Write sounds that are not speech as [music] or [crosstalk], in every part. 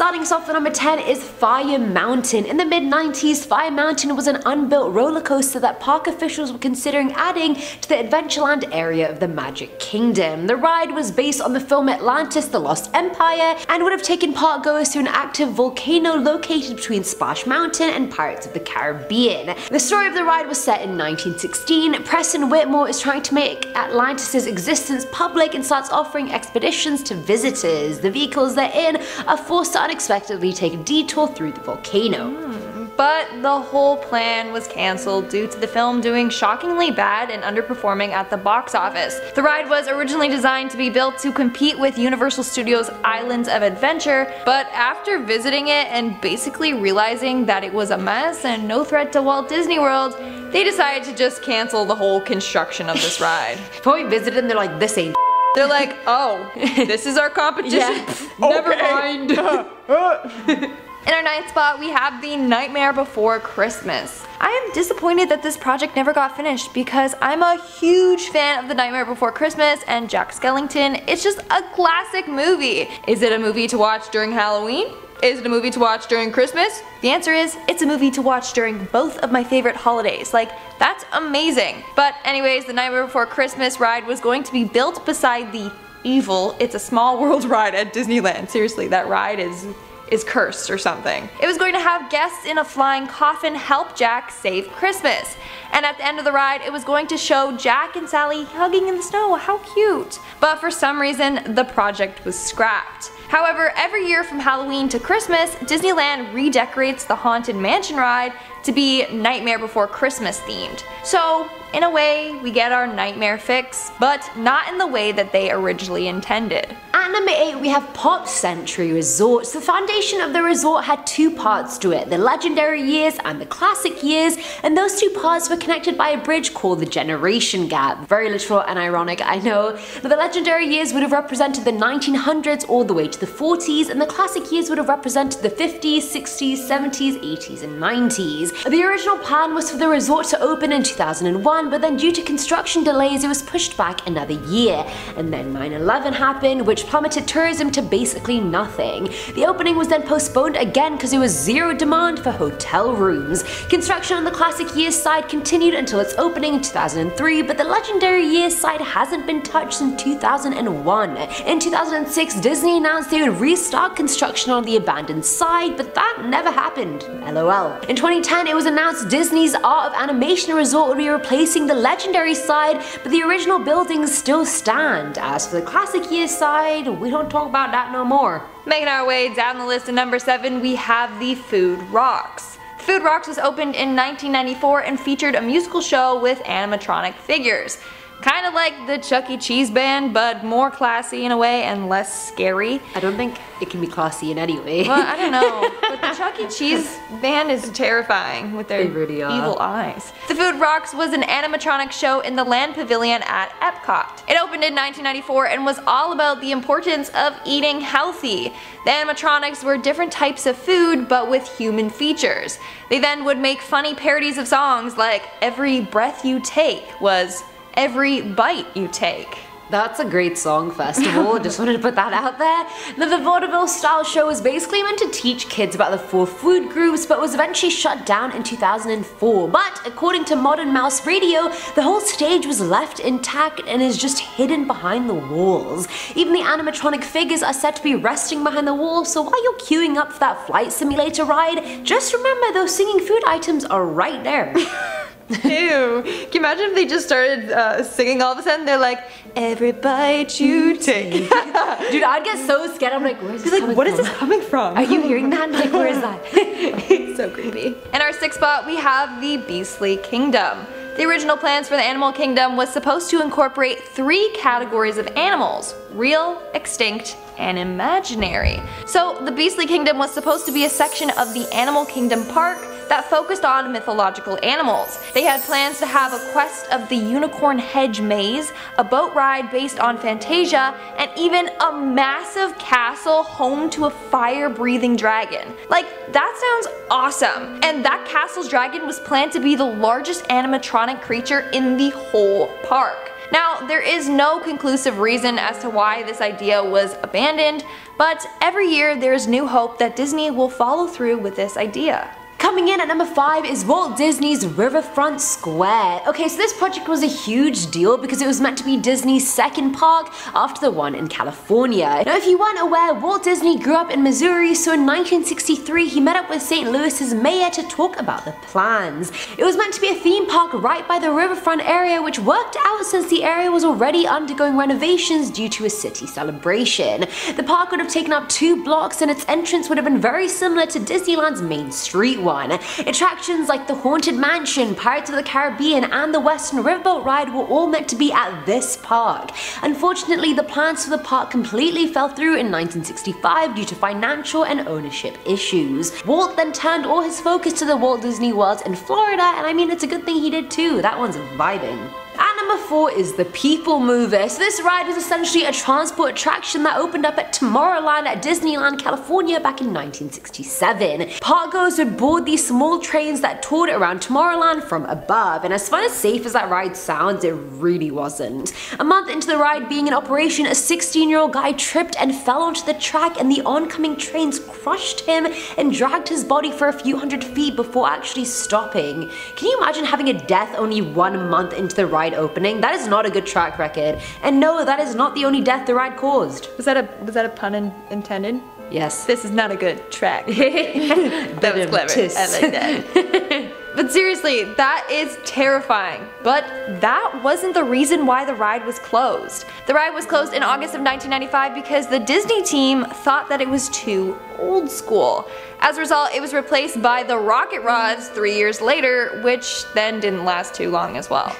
Starting us off at number 10 is Fire Mountain. In the mid 90s, Fire Mountain was an unbuilt roller coaster that park officials were considering adding to the Adventureland area of the Magic Kingdom. The ride was based on the film Atlantis The Lost Empire and would have taken park goers to an active volcano located between Splash Mountain and Pirates of the Caribbean. The story of the ride was set in 1916. Preston Whitmore is trying to make Atlantis' existence public and starts offering expeditions to visitors. The vehicles they're in are forced to unexpectedly take a detour through the volcano. Mm, but the whole plan was cancelled due to the film doing shockingly bad and underperforming at the box office. The ride was originally designed to be built to compete with Universal Studios Islands of Adventure, but after visiting it and basically realizing that it was a mess and no threat to Walt Disney World, they decided to just cancel the whole construction of this [laughs] ride. Before we visited them, they're like, this ain't they're like, oh, this is our competition. [laughs] Yeah. [laughs] Never mind. [laughs] In our ninth spot, we have The Nightmare Before Christmas. I am disappointed that this project never got finished because I'm a huge fan of The Nightmare Before Christmas and Jack Skellington. It's just a classic movie. Is it a movie to watch during Halloween? Is it a movie to watch during Christmas? The answer is, it's a movie to watch during both of my favorite holidays. Like, that's amazing. But anyways, the Nightmare Before Christmas ride was going to be built beside the evil It's a Small World [laughs] ride at Disneyland. Seriously, that ride is is cursed or something. It was going to have guests in a flying coffin help Jack save Christmas. And at the end of the ride, it was going to show Jack and Sally hugging in the snow. How cute. But for some reason, the project was scrapped. However, every year from Halloween to Christmas, Disneyland redecorates the Haunted Mansion ride to be Nightmare Before Christmas themed. So, in a way, we get our nightmare fix, but not in the way that they originally intended. At number 8 we have Pop Century Resorts. The foundation of the resort had two parts to it, the legendary years and the classic years, and those two parts were connected by a bridge called the Generation Gap. Very literal and ironic, I know, but the legendary years would have represented the 1900s all the way to the 40s, and the classic years would have represented the 50s, 60s, 70s, 80s, and 90s. The original plan was for the resort to open in 2001, but then due to construction delays it was pushed back another year. And then 9-11 happened, which plummeted tourism to basically nothing. The opening was then postponed again because there was zero demand for hotel rooms. Construction on the classic years side continued until its opening in 2003, but the legendary years side hasn't been touched since 2001. In 2006, Disney announced they would restart construction on the abandoned side, but that never happened. LOL. In 2010, it was announced Disney's Art of Animation Resort would be replacing the legendary side, but the original buildings still stand. As for the classic years side, we don't talk about that no more. Making our way down the list to number 7 we have the Food Rocks. Food Rocks was opened in 1994 and featured a musical show with animatronic figures. Kind of like the Chuck E. Cheese band, but more classy in a way and less scary. I don't think it can be classy in any way. Well, I don't know. [laughs] but the Chuck E. Cheese band is terrifying with their really evil eyes. The Food Rocks was an animatronic show in the Land Pavilion at Epcot. It opened in 1994 and was all about the importance of eating healthy. The animatronics were different types of food but with human features. They then would make funny parodies of songs like Every Breath You Take was every bite you take. That's a great song festival, [laughs] just wanted to put that out there. The vaudeville style show was basically meant to teach kids about the four food groups but was eventually shut down in 2004. But according to Modern Mouse Radio, the whole stage was left intact and is just hidden behind the walls. Even the animatronic figures are said to be resting behind the walls so while you're queuing up for that flight simulator ride, just remember those singing food items are right there. [laughs] Ew. Can you imagine if they just started uh, singing all of a sudden? They're like, every bite you take. [laughs] Dude, I'd get so scared. I'm like, where's this like, coming what from? is this coming from? Are you hearing that? Like, where is that? it's [laughs] so creepy. In our sixth spot, we have the Beastly Kingdom. The original plans for the animal kingdom was supposed to incorporate three categories of animals, real, extinct, and imaginary. So the Beastly Kingdom was supposed to be a section of the Animal Kingdom Park that focused on mythological animals. They had plans to have a quest of the Unicorn Hedge Maze, a boat ride based on Fantasia, and even a massive castle home to a fire-breathing dragon. Like, that sounds awesome. And that castle's dragon was planned to be the largest animatronic creature in the whole park. Now, there is no conclusive reason as to why this idea was abandoned, But every year there's new hope that Disney will follow through with this idea. Coming in at number 5 is Walt Disney's Riverfront Square. Okay, so this project was a huge deal because it was meant to be Disney's second park after the one in California. Now if you weren't aware, Walt Disney grew up in Missouri, so in 1963 he met up with St. Louis's mayor to talk about the plans. It was meant to be a theme park right by the riverfront area which worked out since the area was already undergoing renovations due to a city celebration. The park would have taken up two blocks and its entrance would have been very similar to Disneyland's Main Street one one. Attractions like the Haunted Mansion, Pirates of the Caribbean, and the Western Riverboat ride were all meant to be at this park. Unfortunately, the plans for the park completely fell through in 1965 due to financial and ownership issues. Walt then turned all his focus to the Walt Disney World in Florida, and I mean, it's a good thing he did too. That one's vibing. At number 4 is the People Mover. So this ride was essentially a transport attraction that opened up at Tomorrowland at Disneyland, California back in 1967. Parkgoers would board these small trains that toured around Tomorrowland from above, and as fun as safe as that ride sounds, it really wasn't. A month into the ride being in operation, a 16 year old guy tripped and fell onto the track and the oncoming trains crushed him and dragged his body for a few hundred feet before actually stopping. Can you imagine having a death only one month into the ride opening. That is not a good track record. And no, that is not the only death the ride caused. Was that a was that a pun in, intended? Yes. This is not a good track. [laughs] [laughs] that was clever. I like that. [laughs] but seriously, that is terrifying. But that wasn't the reason why the ride was closed. The ride was closed in August of 1995 because the Disney team thought that it was too old school. As a result, it was replaced by the Rocket Rods three years later, which then didn't last too long as well.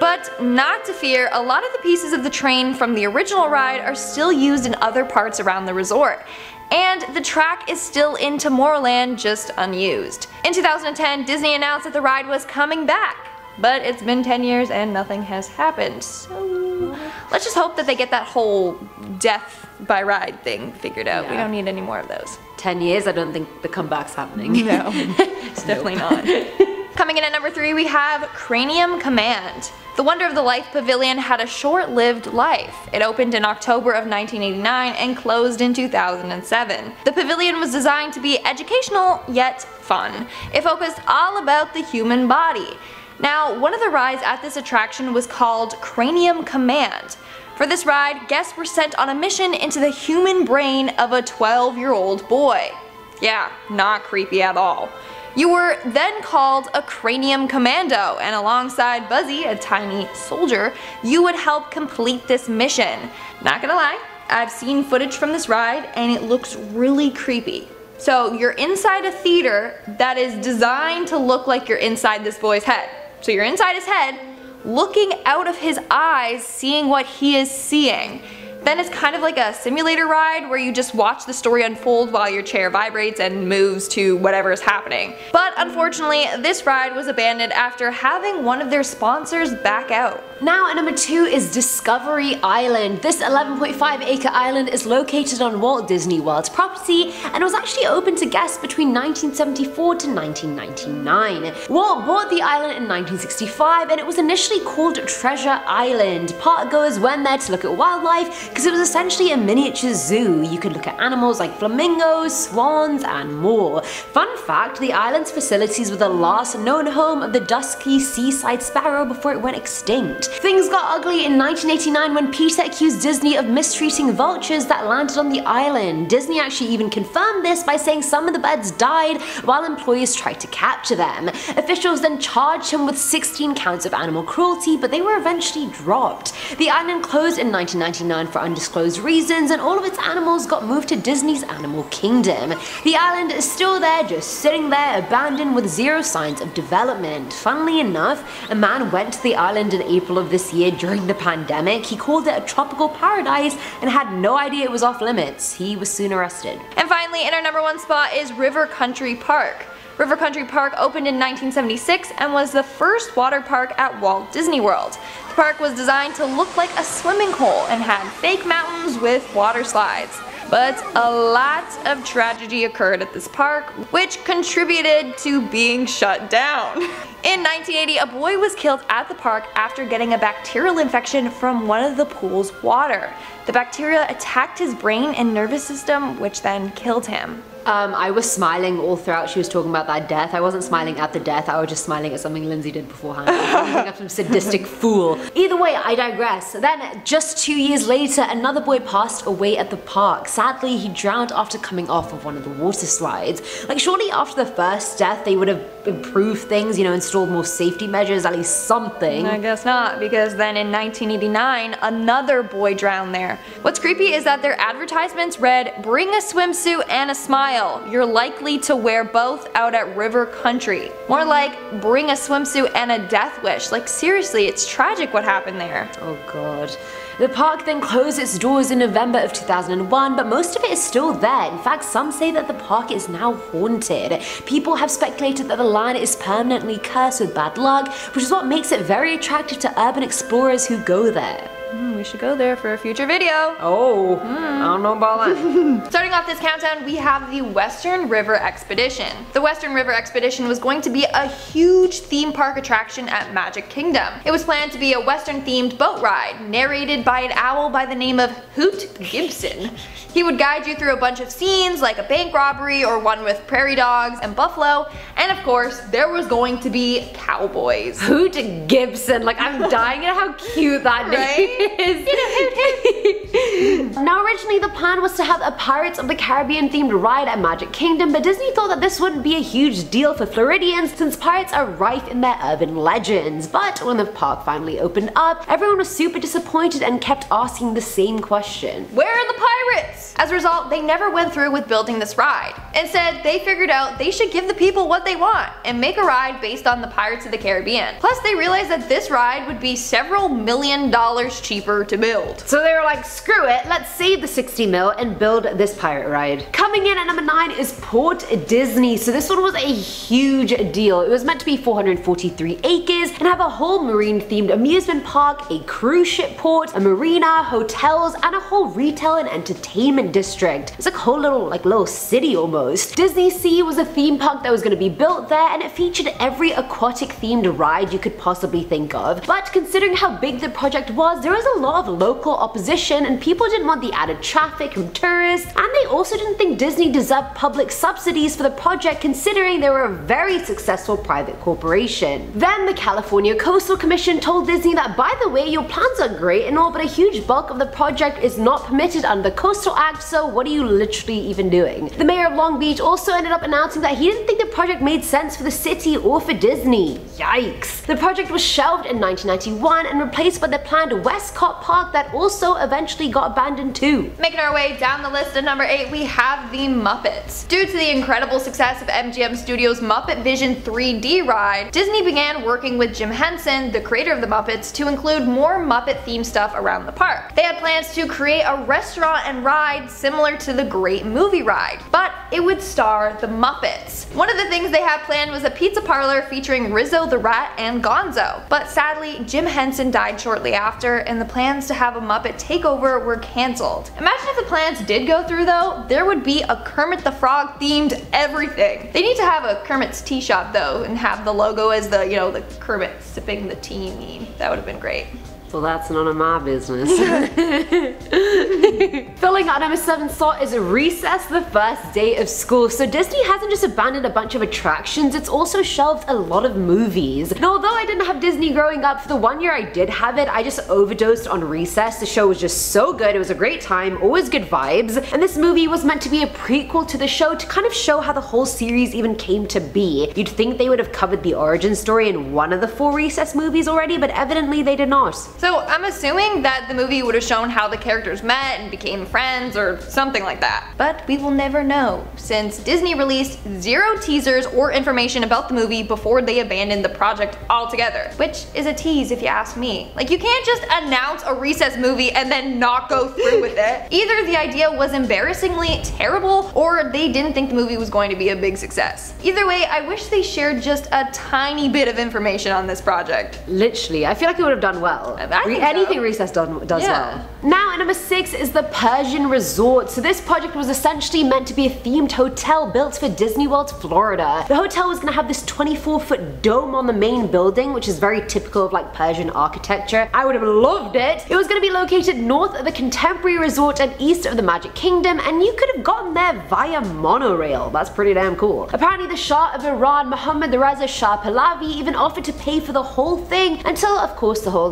But not to fear, a lot of the pieces of the train from the original ride are still used in other parts around the resort. And the track is still in Tomorrowland, just unused. In 2010, Disney announced that the ride was coming back. But it's been 10 years and nothing has happened, so let's just hope that they get that whole death by ride thing figured out. Yeah. We don't need any more of those. 10 years, I don't think the comeback's happening. No, [laughs] it's definitely not. [laughs] Coming in at number 3 we have Cranium Command. The Wonder of the Life Pavilion had a short-lived life. It opened in October of 1989 and closed in 2007. The pavilion was designed to be educational yet fun. It focused all about the human body. Now, one of the rides at this attraction was called Cranium Command. For this ride, guests were sent on a mission into the human brain of a 12 year old boy. Yeah, not creepy at all. You were then called a Cranium Commando, and alongside Buzzy, a tiny soldier, you would help complete this mission. Not gonna lie, I've seen footage from this ride and it looks really creepy. So you're inside a theater that is designed to look like you're inside this boy's head. So you're inside his head, looking out of his eyes, seeing what he is seeing. Then it's kind of like a simulator ride where you just watch the story unfold while your chair vibrates and moves to whatever is happening. But unfortunately, this ride was abandoned after having one of their sponsors back out. Now at number 2 is Discovery Island. This 11.5 acre island is located on Walt Disney World's property and was actually open to guests between 1974 to 1999. Walt bought the island in 1965 and it was initially called Treasure Island. Park goers went there to look at wildlife because it was essentially a miniature zoo. You could look at animals like flamingos, swans, and more. Fun fact, the island's facilities were the last known home of the dusky seaside sparrow before it went extinct. Things got ugly in 1989 when Peter accused Disney of mistreating vultures that landed on the island. Disney actually even confirmed this by saying some of the birds died while employees tried to capture them. Officials then charged him with 16 counts of animal cruelty, but they were eventually dropped. The island closed in 1999 for undisclosed reasons, and all of its animals got moved to Disney's Animal Kingdom. The island is still there, just sitting there, abandoned with zero signs of development. Funnily enough, a man went to the island in April of this year during the pandemic. He called it a tropical paradise and had no idea it was off limits. He was soon arrested. And finally, in our number one spot is River Country Park. River Country Park opened in 1976 and was the first water park at Walt Disney World. The park was designed to look like a swimming hole and had fake mountains with water slides. But a lot of tragedy occurred at this park, which contributed to being shut down. [laughs] In 1980, a boy was killed at the park after getting a bacterial infection from one of the pool's water. The bacteria attacked his brain and nervous system, which then killed him. Um, I was smiling all throughout she was talking about that death. I wasn't smiling at the death, I was just smiling at something Lindsay did beforehand. [laughs] Am some sadistic fool. Either way, I digress. Then, just two years later, another boy passed away at the park. Sadly, he drowned after coming off of one of the water slides. Like, shortly after the first death, they would have improved things, you know, installed more safety measures, at least something. I guess not, because then in 1989, another boy drowned there. What's creepy is that their advertisements read, bring a swimsuit and a smile. You're likely to wear both out at River Country. More like bring a swimsuit and a death wish. Like seriously, it's tragic what happened there. Oh god. The park then closed its doors in November of 2001, but most of it is still there. In fact, some say that the park is now haunted. People have speculated that the land is permanently cursed with bad luck, which is what makes it very attractive to urban explorers who go there. Mm, we should go there for a future video. Oh, mm. I don't know about that. [laughs] Starting off this countdown, we have the Western River Expedition. The Western River Expedition was going to be a huge theme park attraction at Magic Kingdom. It was planned to be a Western themed boat ride, narrated by an owl by the name of Hoot Gibson. He would guide you through a bunch of scenes like a bank robbery or one with prairie dogs and buffalo, and of course, there was going to be cowboys. Hoot Gibson, like I'm dying at how cute that [laughs] name is. [laughs] now originally the plan was to have a Pirates of the Caribbean themed ride at Magic Kingdom, but Disney thought that this wouldn't be a huge deal for Floridians since pirates are rife in their urban legends. But when the park finally opened up, everyone was super disappointed and kept asking the same question. Where are the pirates? As a result, they never went through with building this ride. Instead, they figured out they should give the people what they want and make a ride based on the Pirates of the Caribbean. Plus, they realized that this ride would be several million dollars cheaper to build. So they were like, screw it, let's save the 60 mil and build this pirate ride. Coming in at number 9 is Port Disney. So this one was a huge deal. It was meant to be 443 acres and have a whole marine themed amusement park, a cruise ship port, a marina, hotels, and a whole retail and entertainment district. It's like a whole little like little city almost. Disney Sea was a theme park that was going to be built there and it featured every aquatic themed ride you could possibly think of. But considering how big the project was, there was a lot of local opposition and people didn't want the added traffic from tourists and they also didn't think Disney deserved public subsidies for the project considering they were a very successful private corporation. Then the California Coastal Commission told Disney that by the way your plans are great and all but a huge bulk of the project is not permitted under the Coastal Act so what are you literally even doing? The mayor of Long Beach also ended up announcing that he didn't think the project made sense for the city or for Disney. Yikes. The project was shelved in 1991 and replaced by the planned WestCOT Park that also eventually got abandoned too. Making our way down the list at number 8 we have the Muppets. Due to the incredible success of MGM Studios' Muppet Vision 3D ride, Disney began working with Jim Henson, the creator of the Muppets, to include more Muppet themed stuff around the park. They had plans to create a restaurant and ride similar to the Great Movie Ride, but it would star the Muppets. One of the things they had planned was a pizza parlor featuring Rizzo the Rat and Gonzo, but sadly Jim Henson died shortly after and the plans to have a Muppet takeover were cancelled. Imagine if the plans did go through though, there would be a Kermit the Frog themed everything. They need to have a Kermit's tea shop though and have the logo as the, you know, the Kermit sipping the tea meme. That would have been great. Well, that's none of my business. [laughs] [laughs] Filling out number 7 slot is Recess the first day of school. So Disney hasn't just abandoned a bunch of attractions, it's also shelved a lot of movies. Now although I didn't have Disney growing up, for the one year I did have it, I just overdosed on Recess. The show was just so good, it was a great time, always good vibes. And this movie was meant to be a prequel to the show to kind of show how the whole series even came to be. You'd think they would have covered the origin story in one of the four Recess movies already, but evidently they did not. So I'm assuming that the movie would have shown how the characters met and became friends or something like that. But we will never know, since Disney released zero teasers or information about the movie before they abandoned the project altogether. Which is a tease if you ask me. Like you can't just announce a Recess movie and then not go through with it. [laughs] Either the idea was embarrassingly terrible or they didn't think the movie was going to be a big success. Either way, I wish they shared just a tiny bit of information on this project. Literally, I feel like it would have done well. I think anything so. Recess does, does Yeah. well. Now, at number six is the Persian Resort. So, this project was essentially meant to be a themed hotel built for Disney World, Florida. The hotel was going to have this 24 foot dome on the main building, which is very typical of like Persian architecture. I would have loved it. It was going to be located north of the Contemporary Resort and east of the Magic Kingdom, and you could have gotten there via monorail. That's pretty damn cool. Apparently, the Shah of Iran, Mohammad Reza Shah Pahlavi, even offered to pay for the whole thing until, of course, the whole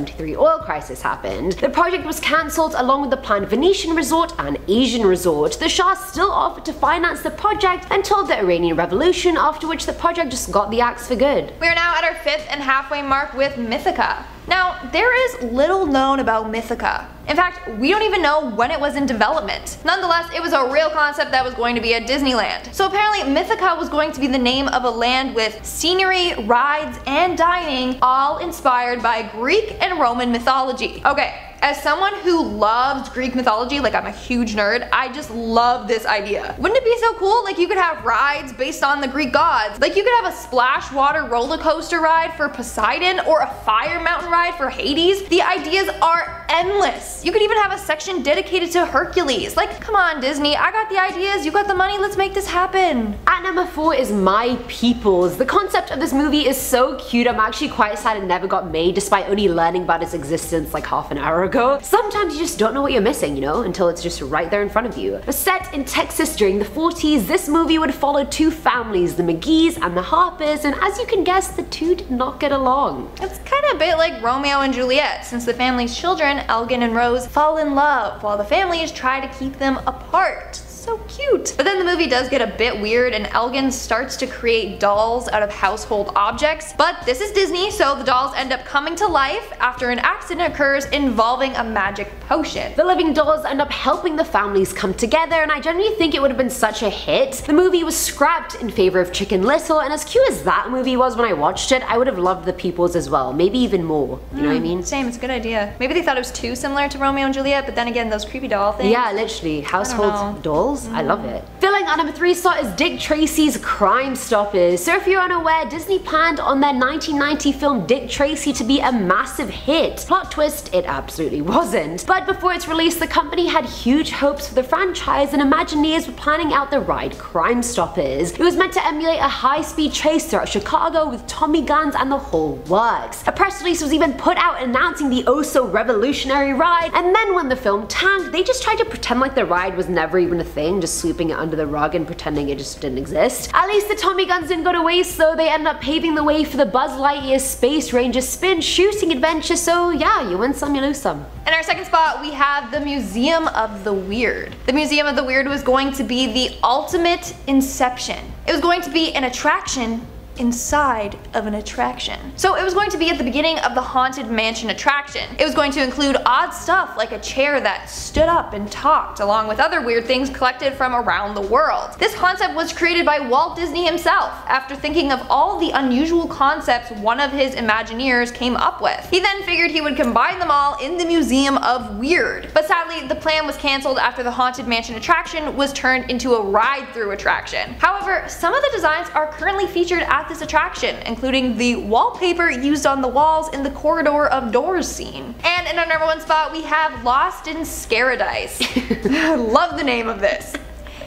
1973 oil crisis happened. The project was cancelled along with the planned Venetian resort and Asian resort. The Shah still offered to finance the project until the Iranian Revolution, after which the project just got the axe for good. We are now at our fifth and halfway mark with Mythica. Now, there is little known about Mythica. In fact, we don't even know when it was in development. Nonetheless, it was a real concept that was going to be at Disneyland. So apparently, Mythica was going to be the name of a land with scenery, rides, and dining, all inspired by Greek and Roman mythology. Okay, as someone who loves Greek mythology, like I'm a huge nerd, I just love this idea. Wouldn't it be so cool? Like you could have rides based on the Greek gods. Like you could have a splash water roller coaster ride for Poseidon or a fire mountain ride for Hades. The ideas are endless. You could even have a section dedicated to Hercules. Like, come on, Disney, I got the ideas, you got the money, let's make this happen. At number four is My Peoples. The concept of this movie is so cute, I'm actually quite sad it never got made despite only learning about its existence like half an hour ago. Sometimes you just don't know what you're missing, you know, until it's just right there in front of you. Set in Texas during the 40s, this movie would follow two families, the McGee's and the Harpers, and as you can guess, the two did not get along. It's kind of a bit like Romeo and Juliet, since the family's children, Elgin and Rose, fall in love, while the families try to keep them apart. So cute. But then the movie does get a bit weird and Elgin starts to create dolls out of household objects. But this is Disney, so the dolls end up coming to life after an accident occurs involving a magic potion. The living dolls end up helping the families come together, and I genuinely think it would have been such a hit. The movie was scrapped in favor of Chicken Little, and as cute as that movie was when I watched it, I would have loved the Peoples as well, maybe even more. You know what I mm, mean? Same, it's a good idea. Maybe they thought it was too similar to Romeo and Juliet, but then again, those creepy doll things. Yeah, literally. Household dolls. I love it. Filling our number three slot is Dick Tracy's Crime Stoppers. So if you're unaware, Disney planned on their 1990 film Dick Tracy to be a massive hit. Plot twist, it absolutely wasn't. But before its release, the company had huge hopes for the franchise and Imagineers were planning out the ride Crime Stoppers. It was meant to emulate a high-speed chase throughout Chicago with Tommy guns and the whole works. A press release was even put out announcing the oh so revolutionary ride, and then when the film tanked, they just tried to pretend like the ride was never even a thing, just sweeping it under the rug and pretending it just didn't exist. At least the Tommy guns didn't go to waste though, they ended up paving the way for the Buzz Lightyear Space Ranger spin shooting adventure, so yeah, you win some, you lose some. In our second spot, we have the Museum of the Weird. The Museum of the Weird was going to be the ultimate inception. It was going to be an attraction inside of an attraction. So it was going to be at the beginning of the Haunted Mansion attraction. It was going to include odd stuff like a chair that stood up and talked, along with other weird things collected from around the world. This concept was created by Walt Disney himself after thinking of all the unusual concepts one of his Imagineers came up with. He then figured he would combine them all in the Museum of Weird. But sadly, the plan was cancelled after the Haunted Mansion attraction was turned into a ride-through attraction. However, some of the designs are currently featured at this attraction, including the wallpaper used on the walls in the Corridor of Doors scene. And in our number one spot, we have Lost in Scaradise. [laughs] Love the name of this.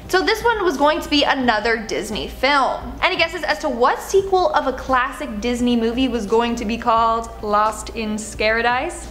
So this one was going to be another Disney film. Any guesses as to what sequel of a classic Disney movie was going to be called Lost in Scaradise?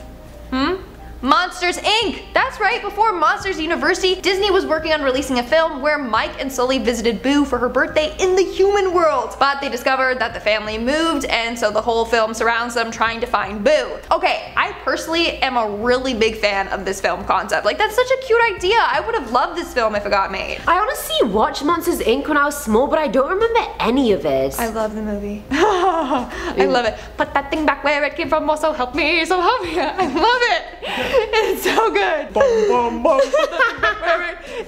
Hmm? Monsters Inc. That's right, before Monsters University, Disney was working on releasing a film where Mike and Sully visited Boo for her birthday in the human world. But they discovered that the family moved, and so the whole film surrounds them trying to find Boo. Okay, I personally am a really big fan of this film concept. Like, that's such a cute idea. I would have loved this film if it got made. I honestly watched Monsters Inc. when I was small, but I don't remember any of it. I love the movie. [laughs] I love it. Put that thing back where it came from, also help me, so help me. [laughs] I love it. [laughs] It's so good. [laughs]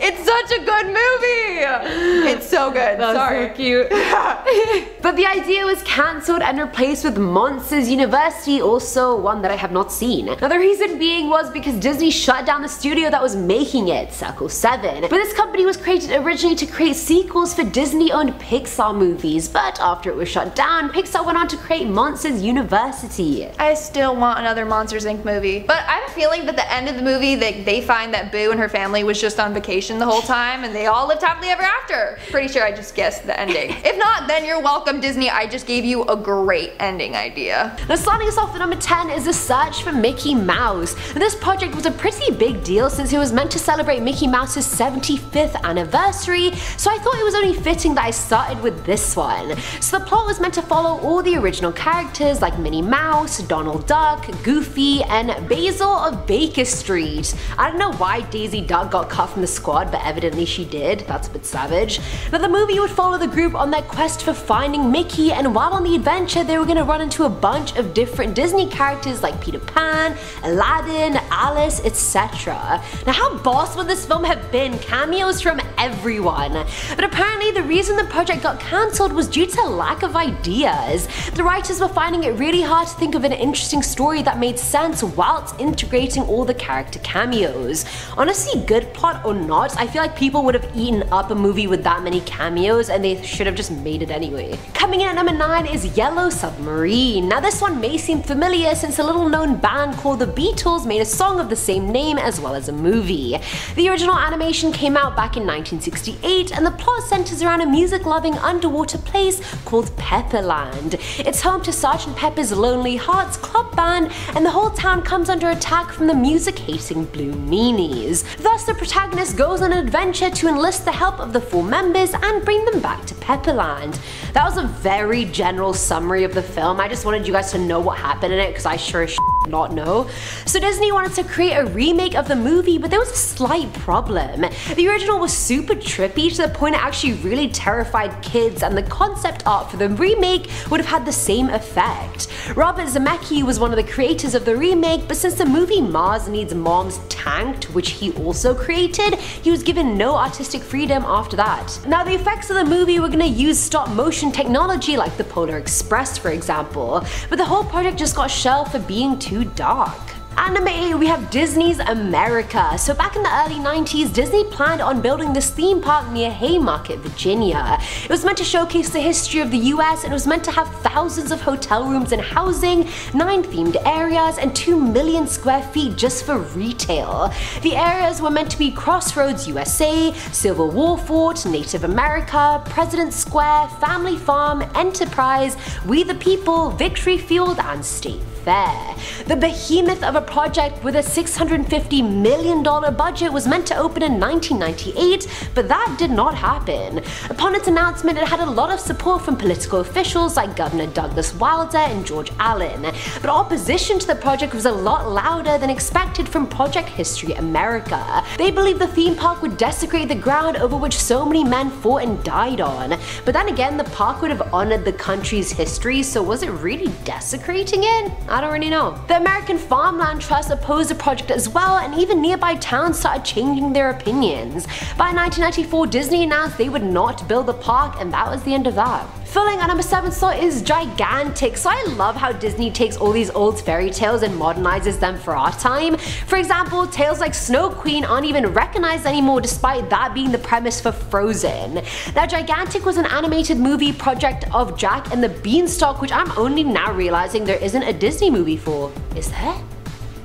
it's such a good movie. It's so so good. That Sorry. so cute. [laughs] but the idea was cancelled and replaced with Monsters University, also one that I have not seen. Now the reason being was because Disney shut down the studio that was making it, Circle 7. But this company was created originally to create sequels for Disney-owned Pixar movies, but after it was shut down, Pixar went on to create Monsters University. I still want another Monsters Inc. movie. But I have a feeling that the end of the movie, they, they find that Boo and her family was just on vacation the whole time and they all lived happily ever after. Pretty sure I just guessed the ending. [laughs] if not, then you're welcome Disney. I just gave you a great ending idea. Now starting us off at number 10 is the search for Mickey Mouse. This project was a pretty big deal since it was meant to celebrate Mickey Mouse's 75th anniversary, so I thought it was only fitting that I started with this one. So the plot was meant to follow all the original characters like Minnie Mouse, Donald Duck, Goofy, and Basil of Baker Street. I don't know why Daisy Duck got cut from the squad, but evidently she did. That's a bit savage. But the movie would follow the group on their quest for finding Mickey, and while on the adventure, they were gonna run into a bunch of different Disney characters like Peter Pan, Aladdin, Alice, etc. Now, how boss would this film have been? Cameos from everyone. But apparently, the reason the project got cancelled was due to lack of ideas. The writers were finding it really hard to think of an interesting story that made sense whilst integrating all the character cameos. Honestly, good plot or not, I feel like people would have eaten up a movie with that many cameos and they should have just made it anyway. Coming in at number 9 is Yellow Submarine. Now this one may seem familiar since a little known band called the Beatles made a song of the same name as well as a movie. The original animation came out back in 1968 and the plot centers around a music-loving underwater place called Pepperland. It's home to Sgt. Pepper's Lonely Hearts Club Band and the whole town comes under attack from the music-hating Blue Meanies. Thus the protagonist goes on an adventure to enlist the help of the four members and bring them back to Pepperland. That was a very general summary of the film, I just wanted you guys to know what happened in it because I sure as not know. So Disney wanted to create a remake of the movie, but there was a slight problem. The original was super trippy to the point it actually really terrified kids, and the concept art for the remake would have had the same effect. Robert Zemeckis was one of the creators of the remake, but since the movie Mars Needs Moms tanked, which he also created, he was given no artistic freedom after that. Now the effects of the movie were gonna use stop motion technology like the Polar Express for example, but the whole project just got shelved for being too dark. At number 8 we have Disney's America. So back in the early 90s, Disney planned on building this theme park near Haymarket, Virginia. It was meant to showcase the history of the US and it was meant to have thousands of hotel rooms and housing, 9 themed areas, and 2 million square feet just for retail. The areas were meant to be Crossroads USA, Civil War Fort, Native America, President Square, Family Farm, Enterprise, We the People, Victory Field, and State Fair. The behemoth of a project with a $650 million budget was meant to open in 1998, but that did not happen. Upon its announcement, it had a lot of support from political officials like Governor Douglas Wilder and George Allen, but opposition to the project was a lot louder than expected from Project History America. They believed the theme park would desecrate the ground over which so many men fought and died on. But then again, the park would have honored the country's history, so was it really desecrating it? I don't really know. The American Farmland Trust opposed the project as well, and even nearby towns started changing their opinions. By 1994, Disney announced they would not build the park, and that was the end of that. Filling at number 7 slot is gigantic, so I love how Disney takes all these old fairy tales and modernizes them for our time. For example, tales like Snow Queen aren't even recognized anymore despite that being the premise for Frozen. Now Gigantic was an animated movie project of Jack and the Beanstalk which I'm only now realizing there isn't a Disney movie for. Is there?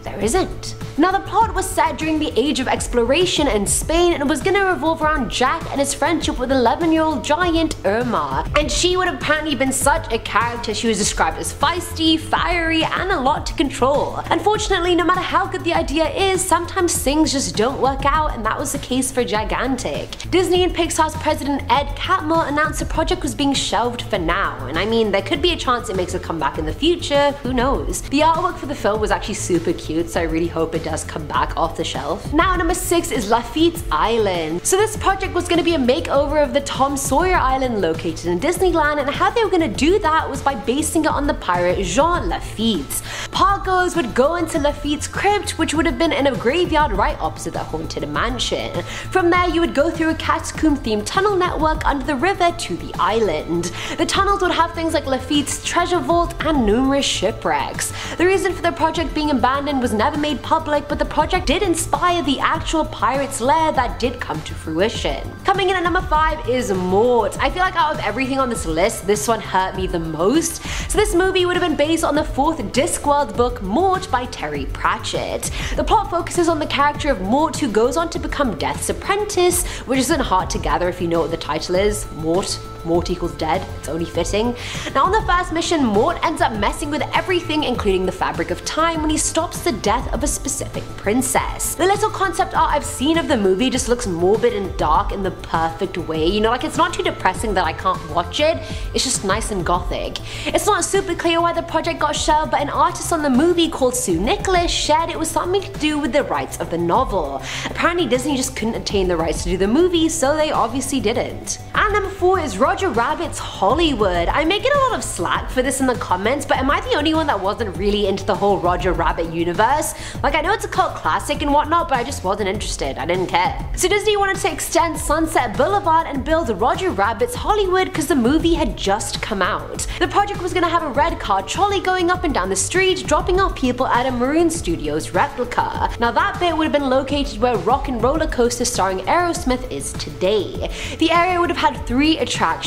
There isn't. Now the plot was set during the age of exploration in Spain and was gonna revolve around Jack and his friendship with 11 year old giant Irma. And she would have apparently been such a character she was described as feisty, fiery, and a lot to control. Unfortunately, no matter how good the idea is, sometimes things just don't work out and that was the case for Gigantic. Disney and Pixar's president Ed Catmull announced the project was being shelved for now, and I mean there could be a chance it makes a comeback in the future, who knows. The artwork for the film was actually super cute cute, so I really hope it does come back off the shelf. Now number 6 is Lafitte's Island. So this project was going to be a makeover of the Tom Sawyer Island located in Disneyland and how they were going to do that was by basing it on the pirate Jean Lafitte. Pargoes would go into Lafitte's crypt which would have been in a graveyard right opposite the haunted mansion. From there you would go through a catacomb themed tunnel network under the river to the island. The tunnels would have things like Lafitte's treasure vault and numerous shipwrecks. The reason for the project being abandoned was never made public but the project did inspire the actual pirate's lair that did come to fruition. Coming in at number 5 is Mort. I feel like out of everything on this list, this one hurt me the most. So this movie would have been based on the fourth Discworld book Mort by Terry Pratchett. The plot focuses on the character of Mort who goes on to become Death's apprentice, which isn't hard to gather if you know what the title is, Mort. Mort equals dead, it's only fitting. Now on the first mission, Mort ends up messing with everything including the fabric of time when he stops the death of a specific princess. The little concept art I've seen of the movie just looks morbid and dark in the perfect way, you know like it's not too depressing that I can't watch it, it's just nice and gothic. It's not super clear why the project got shelved but an artist on the movie called Sue Nicholas shared it was something to do with the rights of the novel. Apparently Disney just couldn't obtain the rights to do the movie so they obviously didn't. And number 4 is Roger Rabbit's Hollywood. I'm making a lot of slack for this in the comments, but am I the only one that wasn't really into the whole Roger Rabbit universe? Like I know it's a cult classic and whatnot, but I just wasn't interested. I didn't care. So Disney wanted to extend Sunset Boulevard and build Roger Rabbit's Hollywood because the movie had just come out. The project was gonna have a red car trolley going up and down the street, dropping off people at a Maroon Studios replica. Now that bit would have been located where Rock and Roller Coaster starring Aerosmith is today. The area would have had three attractions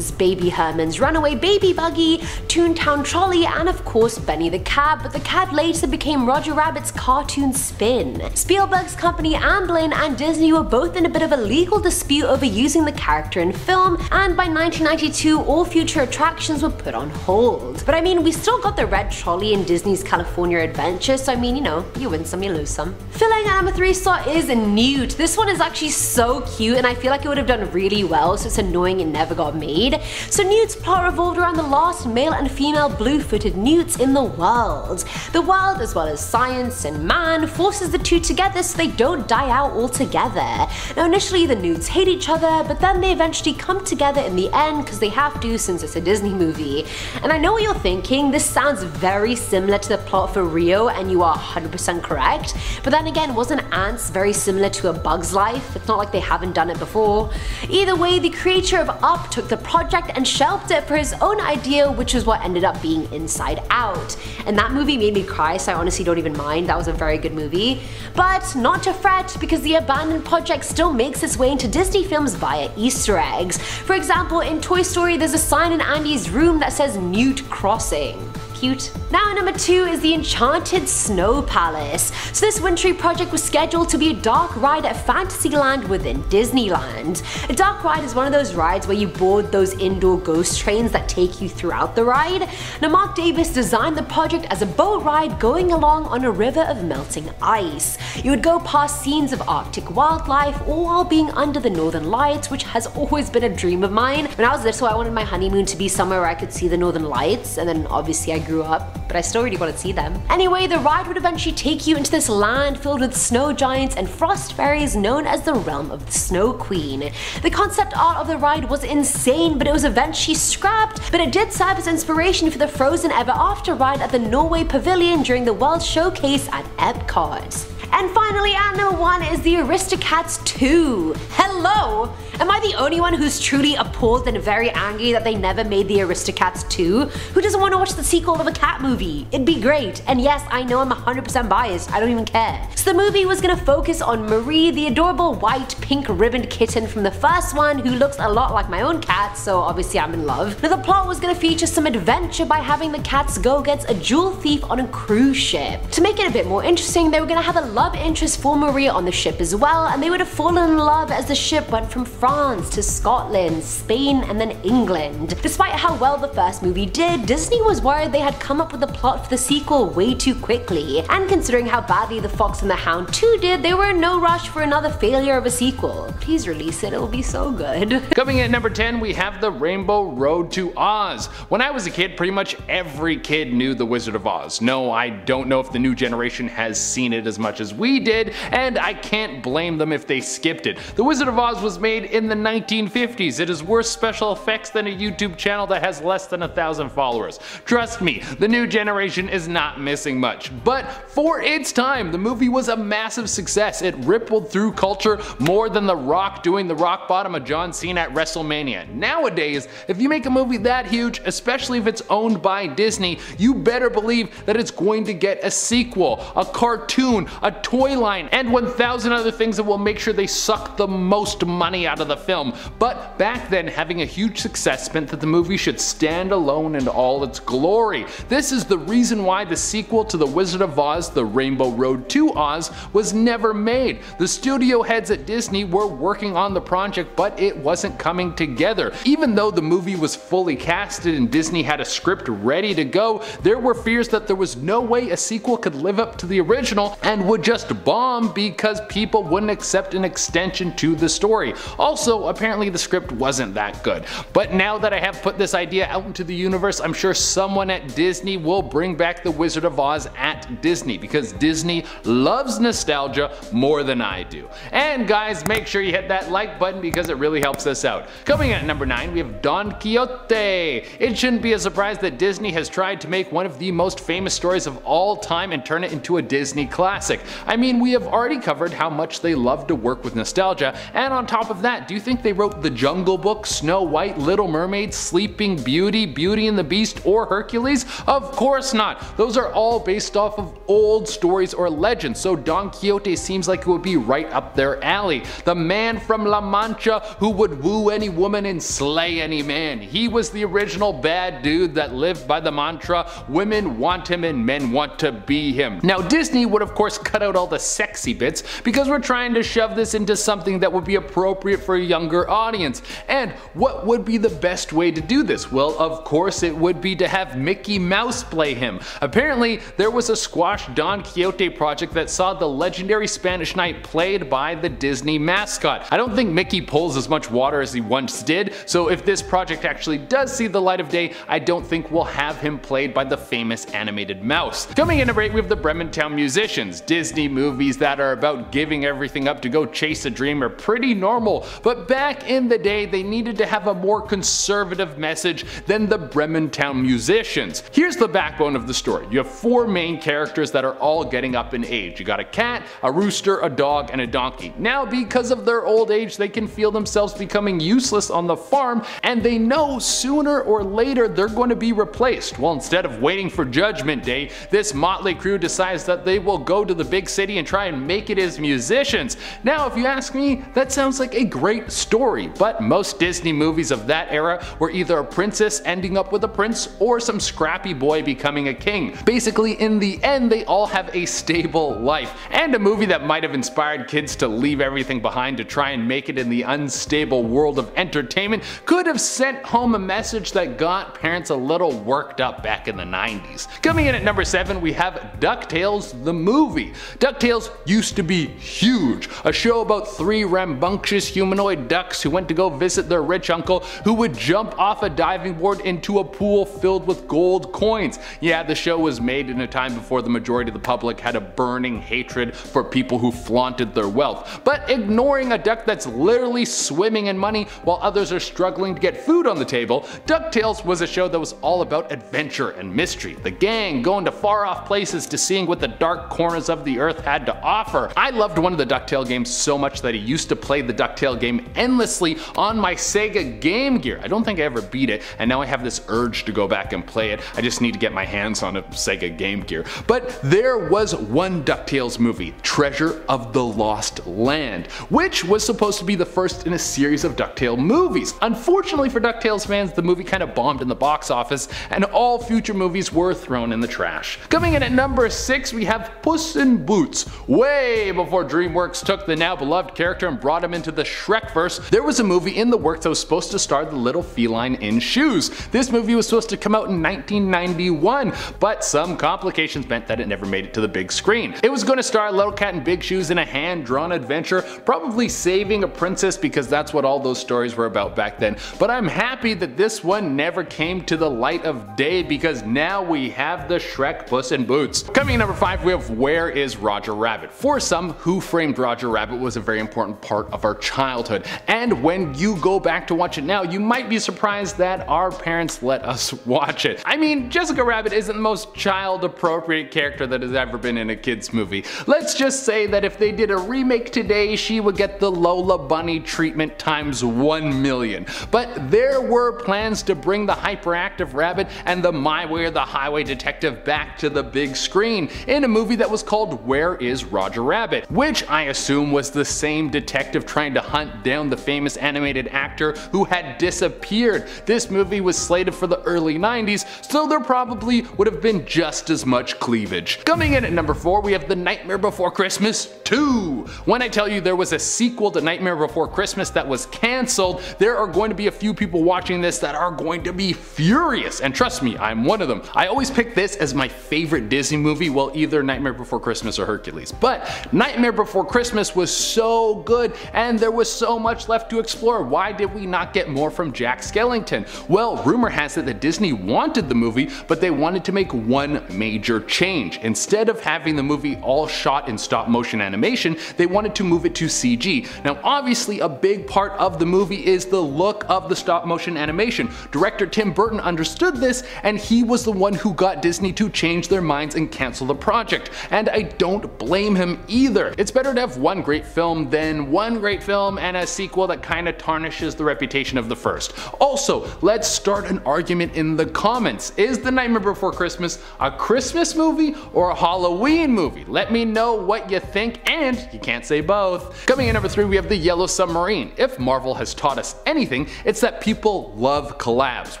Baby Herman's Runaway Baby Buggy, Toontown Trolley, and of course Benny the Cab, but the cab later became Roger Rabbit's cartoon spin. Spielberg's company Amblin and Disney were both in a bit of a legal dispute over using the character in film, and by 1992 all future attractions were put on hold. But I mean, we still got the red trolley in Disney's California Adventure, so I mean, you know, you win some, you lose some. Filling at number 3 slot is a Newt. This one is actually so cute and I feel like it would have done really well, so it's annoying it never got made. So Newt's plot revolved around the last male and female blue-footed newts in the world. The world, as well as science and man, forces the two together so they don't die out altogether. Now initially the newts hate each other, but then they eventually come together in the end because they have to since it's a Disney movie. And I know what you're thinking, this sounds very similar to the plot for Rio and you are 100% correct, but then again wasn't Ants very similar to A Bug's Life? It's not like they haven't done it before. Either way, the creator of Up took the project and shelved it for his own idea which was what ended up being Inside Out. And that movie made me cry so I honestly don't even mind, that was a very good movie. But not to fret because the abandoned project still makes its way into Disney films via easter eggs. For example in Toy Story there's a sign in Andy's room that says Newt Crossing cute. Now number 2 is the Enchanted Snow Palace. So this wintry project was scheduled to be a dark ride at Fantasyland within Disneyland. A dark ride is one of those rides where you board those indoor ghost trains that take you throughout the ride. Now Marc Davis designed the project as a boat ride going along on a river of melting ice. You would go past scenes of arctic wildlife all while being under the northern lights which has always been a dream of mine. When I was little I wanted my honeymoon to be somewhere where I could see the northern lights and then obviously I grew up, but I still really want to see them. Anyway, the ride would eventually take you into this land filled with snow giants and frost fairies known as the realm of the Snow Queen. The concept art of the ride was insane, but it was eventually scrapped, but it did serve as inspiration for the Frozen Ever After ride at the Norway Pavilion during the World Showcase at Epcot. And finally at number 1 is the Aristocats 2. Hello! Am I the only one who's truly appalled and very angry that they never made the Aristocats 2? Who doesn't want to watch the sequel of a cat movie? It'd be great. And yes, I know I'm 100% biased, I don't even care. So the movie was gonna focus on Marie, the adorable white pink ribboned kitten from the first one who looks a lot like my own cat, so obviously I'm in love. Now the plot was gonna feature some adventure by having the cats go get a jewel thief on a cruise ship. To make it a bit more interesting, they were gonna have a love interest for Marie on the ship as well, and they would have fallen in love as the ship went from France to Scotland, Spain, and then England. Despite how well the first movie did, Disney was worried they had come up with a plot for the sequel way too quickly, and considering how badly The Fox and the Hound 2 did, they were in no rush for another failure of a sequel. Please release it, it'll be so good. [laughs] Coming in at number 10, we have The Rainbow Road to Oz. When I was a kid, pretty much every kid knew The Wizard of Oz. No, I don't know if the new generation has seen it as much as we did, and I can't blame them if they skipped it. The Wizard of Oz was made in the 1950s. It is worse special effects than a YouTube channel that has less than a thousand followers. Trust me, the new generation is not missing much. But for its time, the movie was a massive success. It rippled through culture more than The Rock doing the rock bottom of John Cena at WrestleMania. Nowadays, if you make a movie that huge, especially if it's owned by Disney, you better believe that it's going to get a sequel, a cartoon, a toy line, and 1,000 other things that will make sure they suck the most money out of the film. But back then, having a huge success meant that the movie should stand alone in all its glory. This is the reason why the sequel to The Wizard of Oz, The Rainbow Road to Oz, was never made. The studio heads at Disney were working on the project, but it wasn't coming together. Even though the movie was fully casted and Disney had a script ready to go, there were fears that there was no way a sequel could live up to the original and would just bomb because people wouldn't accept an extension to the story. Also, apparently the script wasn't that good. But now that I have put this idea out into the universe, I'm sure someone at Disney will bring back The Wizard of Oz at Disney because Disney loves nostalgia more than I do. And guys, make sure you hit that like button because it really helps us out. Coming in at number 9, we have Don Quixote. It shouldn't be a surprise that Disney has tried to make one of the most famous stories of all time and turn it into a Disney classic. I mean, we have already covered how much they love to work with nostalgia, and on top of that, do you think they wrote The Jungle Book, Snow White, Little Mermaid, Sleeping Beauty, Beauty and the Beast, or Hercules? Of course not. Those are all based off of old stories or legends, so Don Quixote seems like it would be right up their alley. The man from La Mancha who would woo any woman and slay any man. He was the original bad dude that lived by the mantra, women want him and men want to be him. Now Disney would of course cut out all the sexy bits because we're trying to shove this into something that would be appropriate for a younger audience. And what would be the best way to do this? Well, of course it would be to have Mickey Mouse play him. Apparently, there was a squash Don Quixote project that saw the legendary Spanish Knight played by the Disney mascot. I don't think Mickey pulls as much water as he once did, so if this project actually does see the light of day, I don't think we'll have him played by the famous animated mouse. Coming in at rate, we have the Bremen Town Musicians. Disney movies that are about giving everything up to go chase a dream are pretty normal, but back in the day, they needed to have a more conservative message than the Bremen Town Musicians. Here's the backbone of the story. You have four main characters that are all getting up in age. You got a cat, a rooster, a dog, and a donkey. Now, because of their old age, they can feel themselves becoming useless on the farm, and they know sooner or later they're going to be replaced. Well, instead of waiting for Judgment Day, this motley crew decides that they will go to the big city and try and make it as musicians. Now, if you ask me, that sounds like a great story, but most Disney movies of that era were either a princess ending up with a prince or some scrappy boy becoming a king. Basically, in the end, they all have a stable life. And a movie that might have inspired kids to leave everything behind to try and make it in the unstable world of entertainment could have sent home a message that got parents a little worked up back in the 90s. Coming in at number 7, we have DuckTales the movie. DuckTales used to be huge, a show about three rambunctious humanoid ducks who went to go visit their rich uncle who would jump off a diving board into a pool filled with gold coins. Yeah, the show was made in a time before the majority of the public had a burning hatred for people who flaunted their wealth. But ignoring a duck that's literally swimming in money while others are struggling to get food on the table, DuckTales was a show that was all about adventure and mystery. The gang going to far off places to seeing what the dark corners of the earth had to offer. I loved one of the DuckTale games so much that I used to play the DuckTale game endlessly on my Sega Game Gear. I don't think I ever beat it, and now I have this urge to go back and play it. I just need to get my hands on a Sega Game Gear. But there was one DuckTales movie, Treasure of the Lost Land, which was supposed to be the first in a series of DuckTales movies. Unfortunately for DuckTales fans, the movie kind of bombed in the box office, and all future movies were thrown in the trash. Coming in at number 6, we have Puss in Boots. Way before DreamWorks took the now beloved character and brought him into the Shrek Shrekverse, there was a movie in the works that was supposed to star the little feline in shoes. This movie was supposed to come out in 1991, but some complications meant that it never made it to the big screen. It was going to star a little cat in big shoes in a hand-drawn adventure, probably saving a princess because that's what all those stories were about back then. But I'm happy that this one never came to the light of day because now we have the Shrek Puss in Boots. Coming in number 5 we have Where is Roger Rabbit? For some, Who Framed Roger Rabbit was a very important part of our childhood and when you go back to watch it now you might be surprised that our parents let us [laughs] watch it. I mean Jessica Rabbit isn't the most child appropriate character that has ever been in a kids movie. Let's just say that if they did a remake today she would get the Lola Bunny treatment times 1 million. But there were plans to bring the hyperactive rabbit and the My Way or the Highway detective back to the big screen in a movie that was called Where is Roger Rabbit, which I assume was the same detective trying to hunt down the famous animated actor who had disappeared. This movie was slated for the early 90s, so there probably would have been just as much cleavage. Coming in at number 4 we have The Nightmare Before Christmas 2. When I tell you there was a sequel to Nightmare Before Christmas that was cancelled, there are going to be a few people watching this that are going to be furious, and trust me, I'm one of them. I always pick this as my favorite Disney movie, well either Nightmare Before Christmas or Hercules, but Nightmare Before Christmas was so good and there was so much left to explore. Why did we not get more from Jack Skellington? Well, rumor has it that Disney wanted the movie, but they wanted to make one major change. Instead of having the movie all shot in stop motion animation, they wanted to move it to CG. Now obviously a big part of the movie is the look of the stop motion animation. Director Tim Burton understood this and he was the one who got Disney to change their minds and cancel the project. And I don't blame him either. It's better to have one great film than one great film and a sequel that kinda tarnishes the reputation of the first. Also, let's start an argument in the comments. Is The Nightmare Before Christmas a Christmas movie or a Halloween movie? Let me know what you think and you can't say both. Coming in number 3 we have The Yellow Submarine. If Marvel has taught us anything, it's that people love collabs,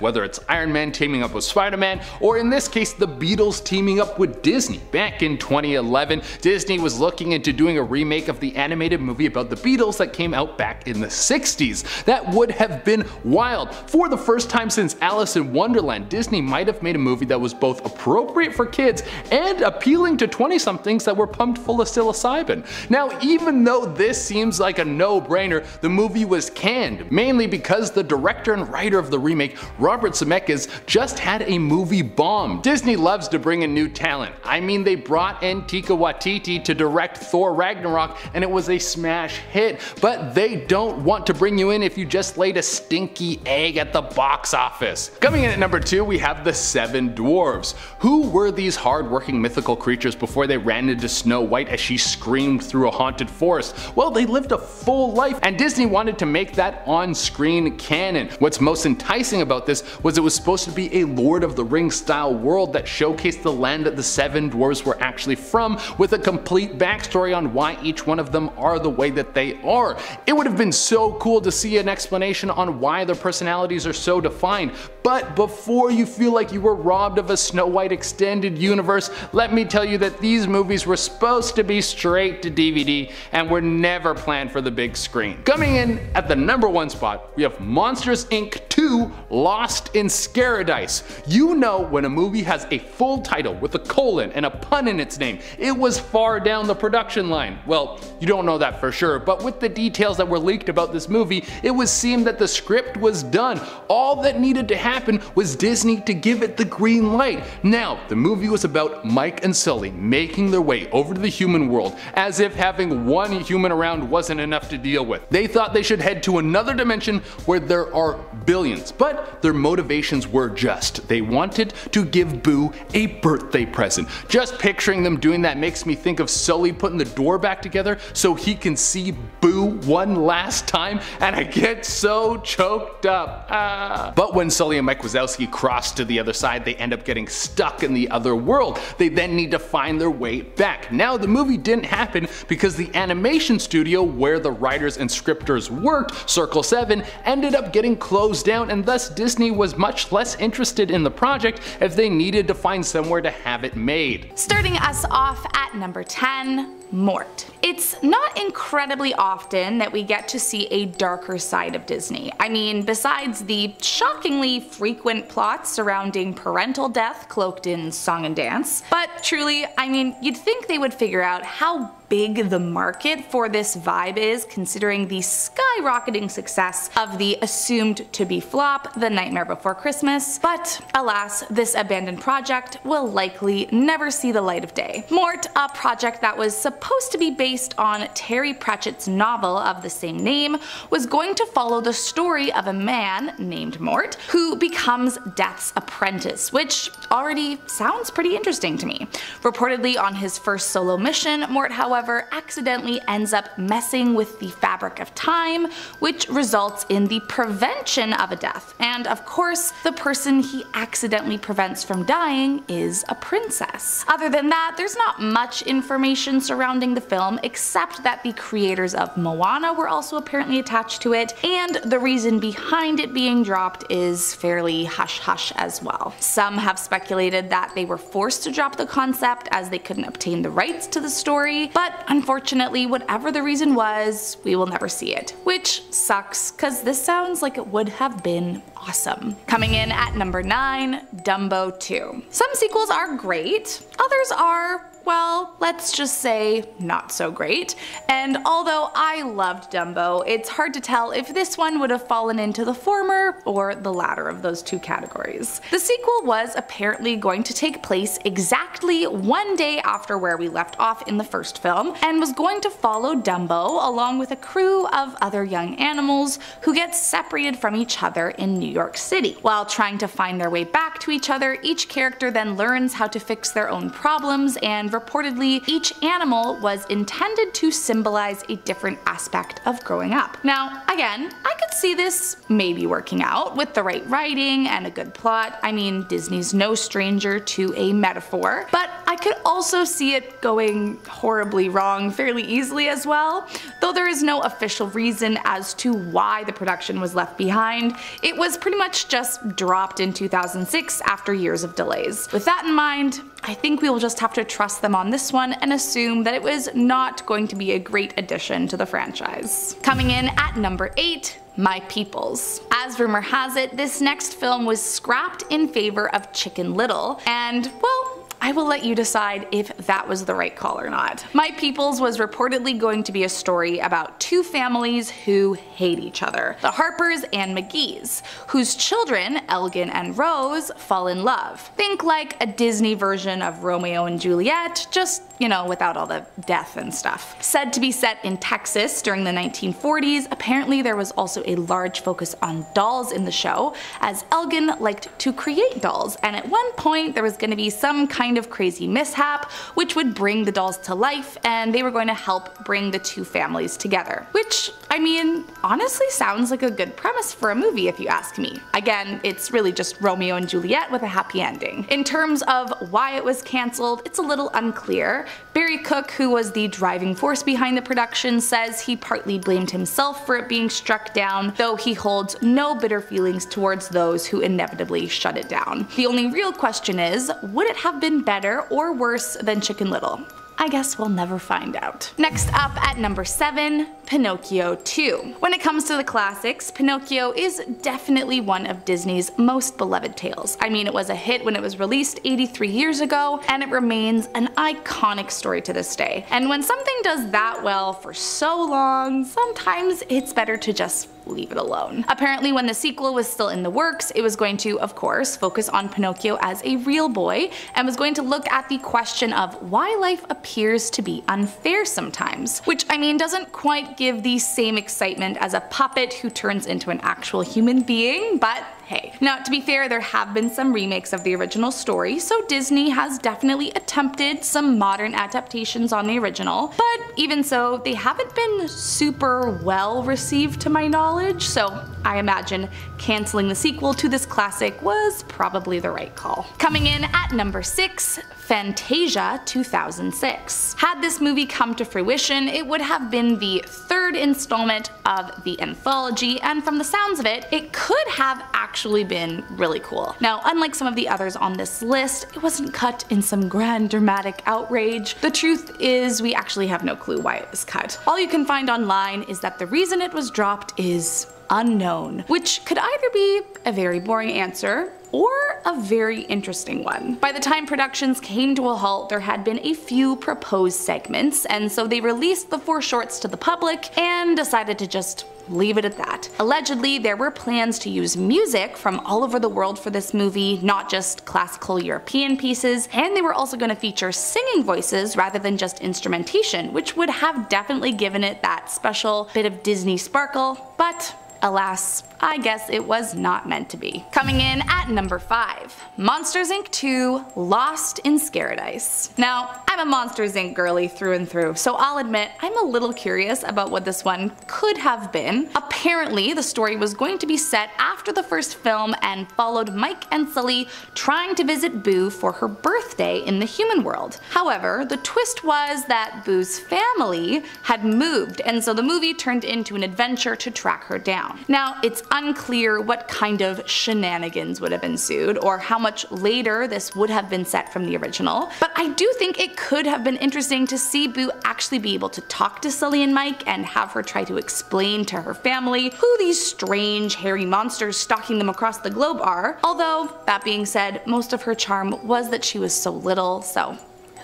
whether it's Iron Man teaming up with Spider-Man or in this case the Beatles teaming up with Disney. Back in 2011, Disney was looking into doing a remake of the animated movie about the Beatles that came out back in the 60s. That would have been wild. For the first time since Alice in Wonderland, Disney might have made a movie that was both appropriate for kids and appealing to 20 somethings that were pumped full of psilocybin. Now even though this seems like a no-brainer, the movie was canned, mainly because the director and writer of the remake, Robert Zemeckis, just had a movie bomb. Disney loves to bring in new talent. I mean they brought in Taika Waititi to direct Thor Ragnarok and it was a smash hit, but they don't want to bring you in if you just laid a stinky egg at the box office. Coming in at number 2 we have the Seven Dwarves. Who were these hard-working mythical creatures before they ran into Snow White as she screamed through a haunted forest? Well they lived a full life and Disney wanted to make that on-screen canon. What's most enticing about this was it was supposed to be a Lord of the Rings style world that showcased the land that the Seven Dwarves were actually from with a complete backstory on why each one of them are the way that they are. It would have been so cool to see an explanation on why their personalities are so defined, but before you feel like you were robbed of a Snow White extended universe, let me tell you that these movies were supposed to be straight to DVD and were never planned for the big screen. Coming in at the number one spot, we have Monsters Inc. 2 Lost in Scaradise. You know when a movie has a full title with a colon and a pun in its name, it was far down the production line. Well, you don't know that for sure, but with the details that were leaked about this movie, it was seemed that the script was done. All that needed to happen was Disney to give it the green light. Now, the movie was about Mike and Sully making their way over to the human world, as if having one human around wasn't enough to deal with. They thought they should head to another dimension where there are billions, but their motivations were just. They wanted to give Boo a birthday present. Just picturing them doing that makes me think of Sully putting the door back together so he can see Boo one last time and I get so choked up. Ah. But when Sully and Mike Wazowski cross to the other side, they end up getting stuck in the other world. They then need to find their way back. Now the movie didn't happen because the animation studio where the writers and scripters worked, Circle 7, ended up getting closed down and thus Disney was much less interested in the project if they needed to find somewhere to have it made. Starting us off at number 10, Mort. It's not incredibly often that we get to see a darker side of Disney. I mean, besides the shockingly frequent plots surrounding parental death cloaked in song and dance. But truly, I mean, you'd think they would figure out how big the market for this vibe is considering the skyrocketing success of the assumed to be flop The Nightmare Before Christmas, but alas, this abandoned project will likely never see the light of day. Mort, a project that was supposed to be based on Terry Pratchett's novel of the same name, was going to follow the story of a man named Mort who becomes Death's apprentice, which already sounds pretty interesting to me. Reportedly on his first solo mission, Mort however however, accidentally ends up messing with the fabric of time, which results in the prevention of a death. And of course, the person he accidentally prevents from dying is a princess. Other than that, there's not much information surrounding the film except that the creators of Moana were also apparently attached to it, and the reason behind it being dropped is fairly hush hush as well. Some have speculated that they were forced to drop the concept as they couldn't obtain the rights to the story, but but unfortunately, whatever the reason was, we will never see it. Which sucks, cause this sounds like it would have been awesome. Coming in at number 9, Dumbo 2. Some sequels are great, others are well, let's just say not so great. And although I loved Dumbo, it's hard to tell if this one would have fallen into the former or the latter of those two categories. The sequel was apparently going to take place exactly one day after where we left off in the first film, and was going to follow Dumbo along with a crew of other young animals who get separated from each other in New York City. While trying to find their way back to each other, each character then learns how to fix their own problems and reportedly each animal was intended to symbolize a different aspect of growing up. Now, again, I could see this maybe working out with the right writing and a good plot. I mean, Disney's no stranger to a metaphor, but I could also see it going horribly wrong fairly easily as well. Though there is no official reason as to why the production was left behind, it was pretty much just dropped in 2006 after years of delays. With that in mind, I think we will just have to trust them on this one and assume that it was not going to be a great addition to the franchise. Coming in at number 8, my Peoples. As rumor has it, this next film was scrapped in favor of Chicken Little, and well, I will let you decide if that was the right call or not. My Peoples was reportedly going to be a story about two families who hate each other, the Harpers and McGees, whose children, Elgin and Rose, fall in love. Think like a Disney version of Romeo and Juliet, just you know, without all the death and stuff. Said to be set in Texas during the 1940s, apparently there was also a large focus on dolls in the show, as Elgin liked to create dolls, and at one point there was going to be some kind of crazy mishap which would bring the dolls to life, and they were going to help bring the two families together. Which, I mean, honestly sounds like a good premise for a movie if you ask me. Again, it's really just Romeo and Juliet with a happy ending. In terms of why it was cancelled, it's a little unclear, Barry Cook, who was the driving force behind the production, says he partly blamed himself for it being struck down, though he holds no bitter feelings towards those who inevitably shut it down. The only real question is, would it have been better or worse than Chicken Little? I guess we'll never find out. Next up at number 7, Pinocchio 2. When it comes to the classics, Pinocchio is definitely one of Disney's most beloved tales. I mean, it was a hit when it was released 83 years ago, and it remains an iconic story to this day. And when something does that well for so long, sometimes it's better to just leave it alone. Apparently when the sequel was still in the works, it was going to, of course, focus on Pinocchio as a real boy, and was going to look at the question of why life appears to be unfair sometimes. Which, I mean, doesn't quite give the same excitement as a puppet who turns into an actual human being, but hey. Now, to be fair, there have been some remakes of the original story, so Disney has definitely attempted some modern adaptations on the original, but even so, they haven't been super well received to my knowledge, so I imagine canceling the sequel to this classic was probably the right call. Coming in at number 6, Fantasia 2006. Had this movie come to fruition, it would have been the third installment of the anthology, and from the sounds of it, it could have actually been really cool. Now, unlike some of the others on this list, it wasn't cut in some grand dramatic outrage. The truth is we actually have no clue why it was cut. All you can find online is that the reason it was dropped is unknown, which could either be a very boring answer or a very interesting one. By the time productions came to a halt, there had been a few proposed segments, and so they released the four shorts to the public and decided to just leave it at that. Allegedly, there were plans to use music from all over the world for this movie, not just classical European pieces, and they were also going to feature singing voices rather than just instrumentation, which would have definitely given it that special bit of Disney sparkle, but Alas, I guess it was not meant to be. Coming in at number 5, Monsters Inc. 2 Lost in Scaradise. Now, I'm a Monsters Inc. girly through and through, so I'll admit I'm a little curious about what this one could have been. Apparently, the story was going to be set after the first film and followed Mike and Sully trying to visit Boo for her birthday in the human world. However, the twist was that Boo's family had moved, and so the movie turned into an adventure to track her down. Now, it's unclear what kind of shenanigans would have ensued or how much later this would have been set from the original, but I do think it could have been interesting to see Boo actually be able to talk to Sully and Mike and have her try to explain to her family who these strange hairy monsters stalking them across the globe are, although that being said, most of her charm was that she was so little, so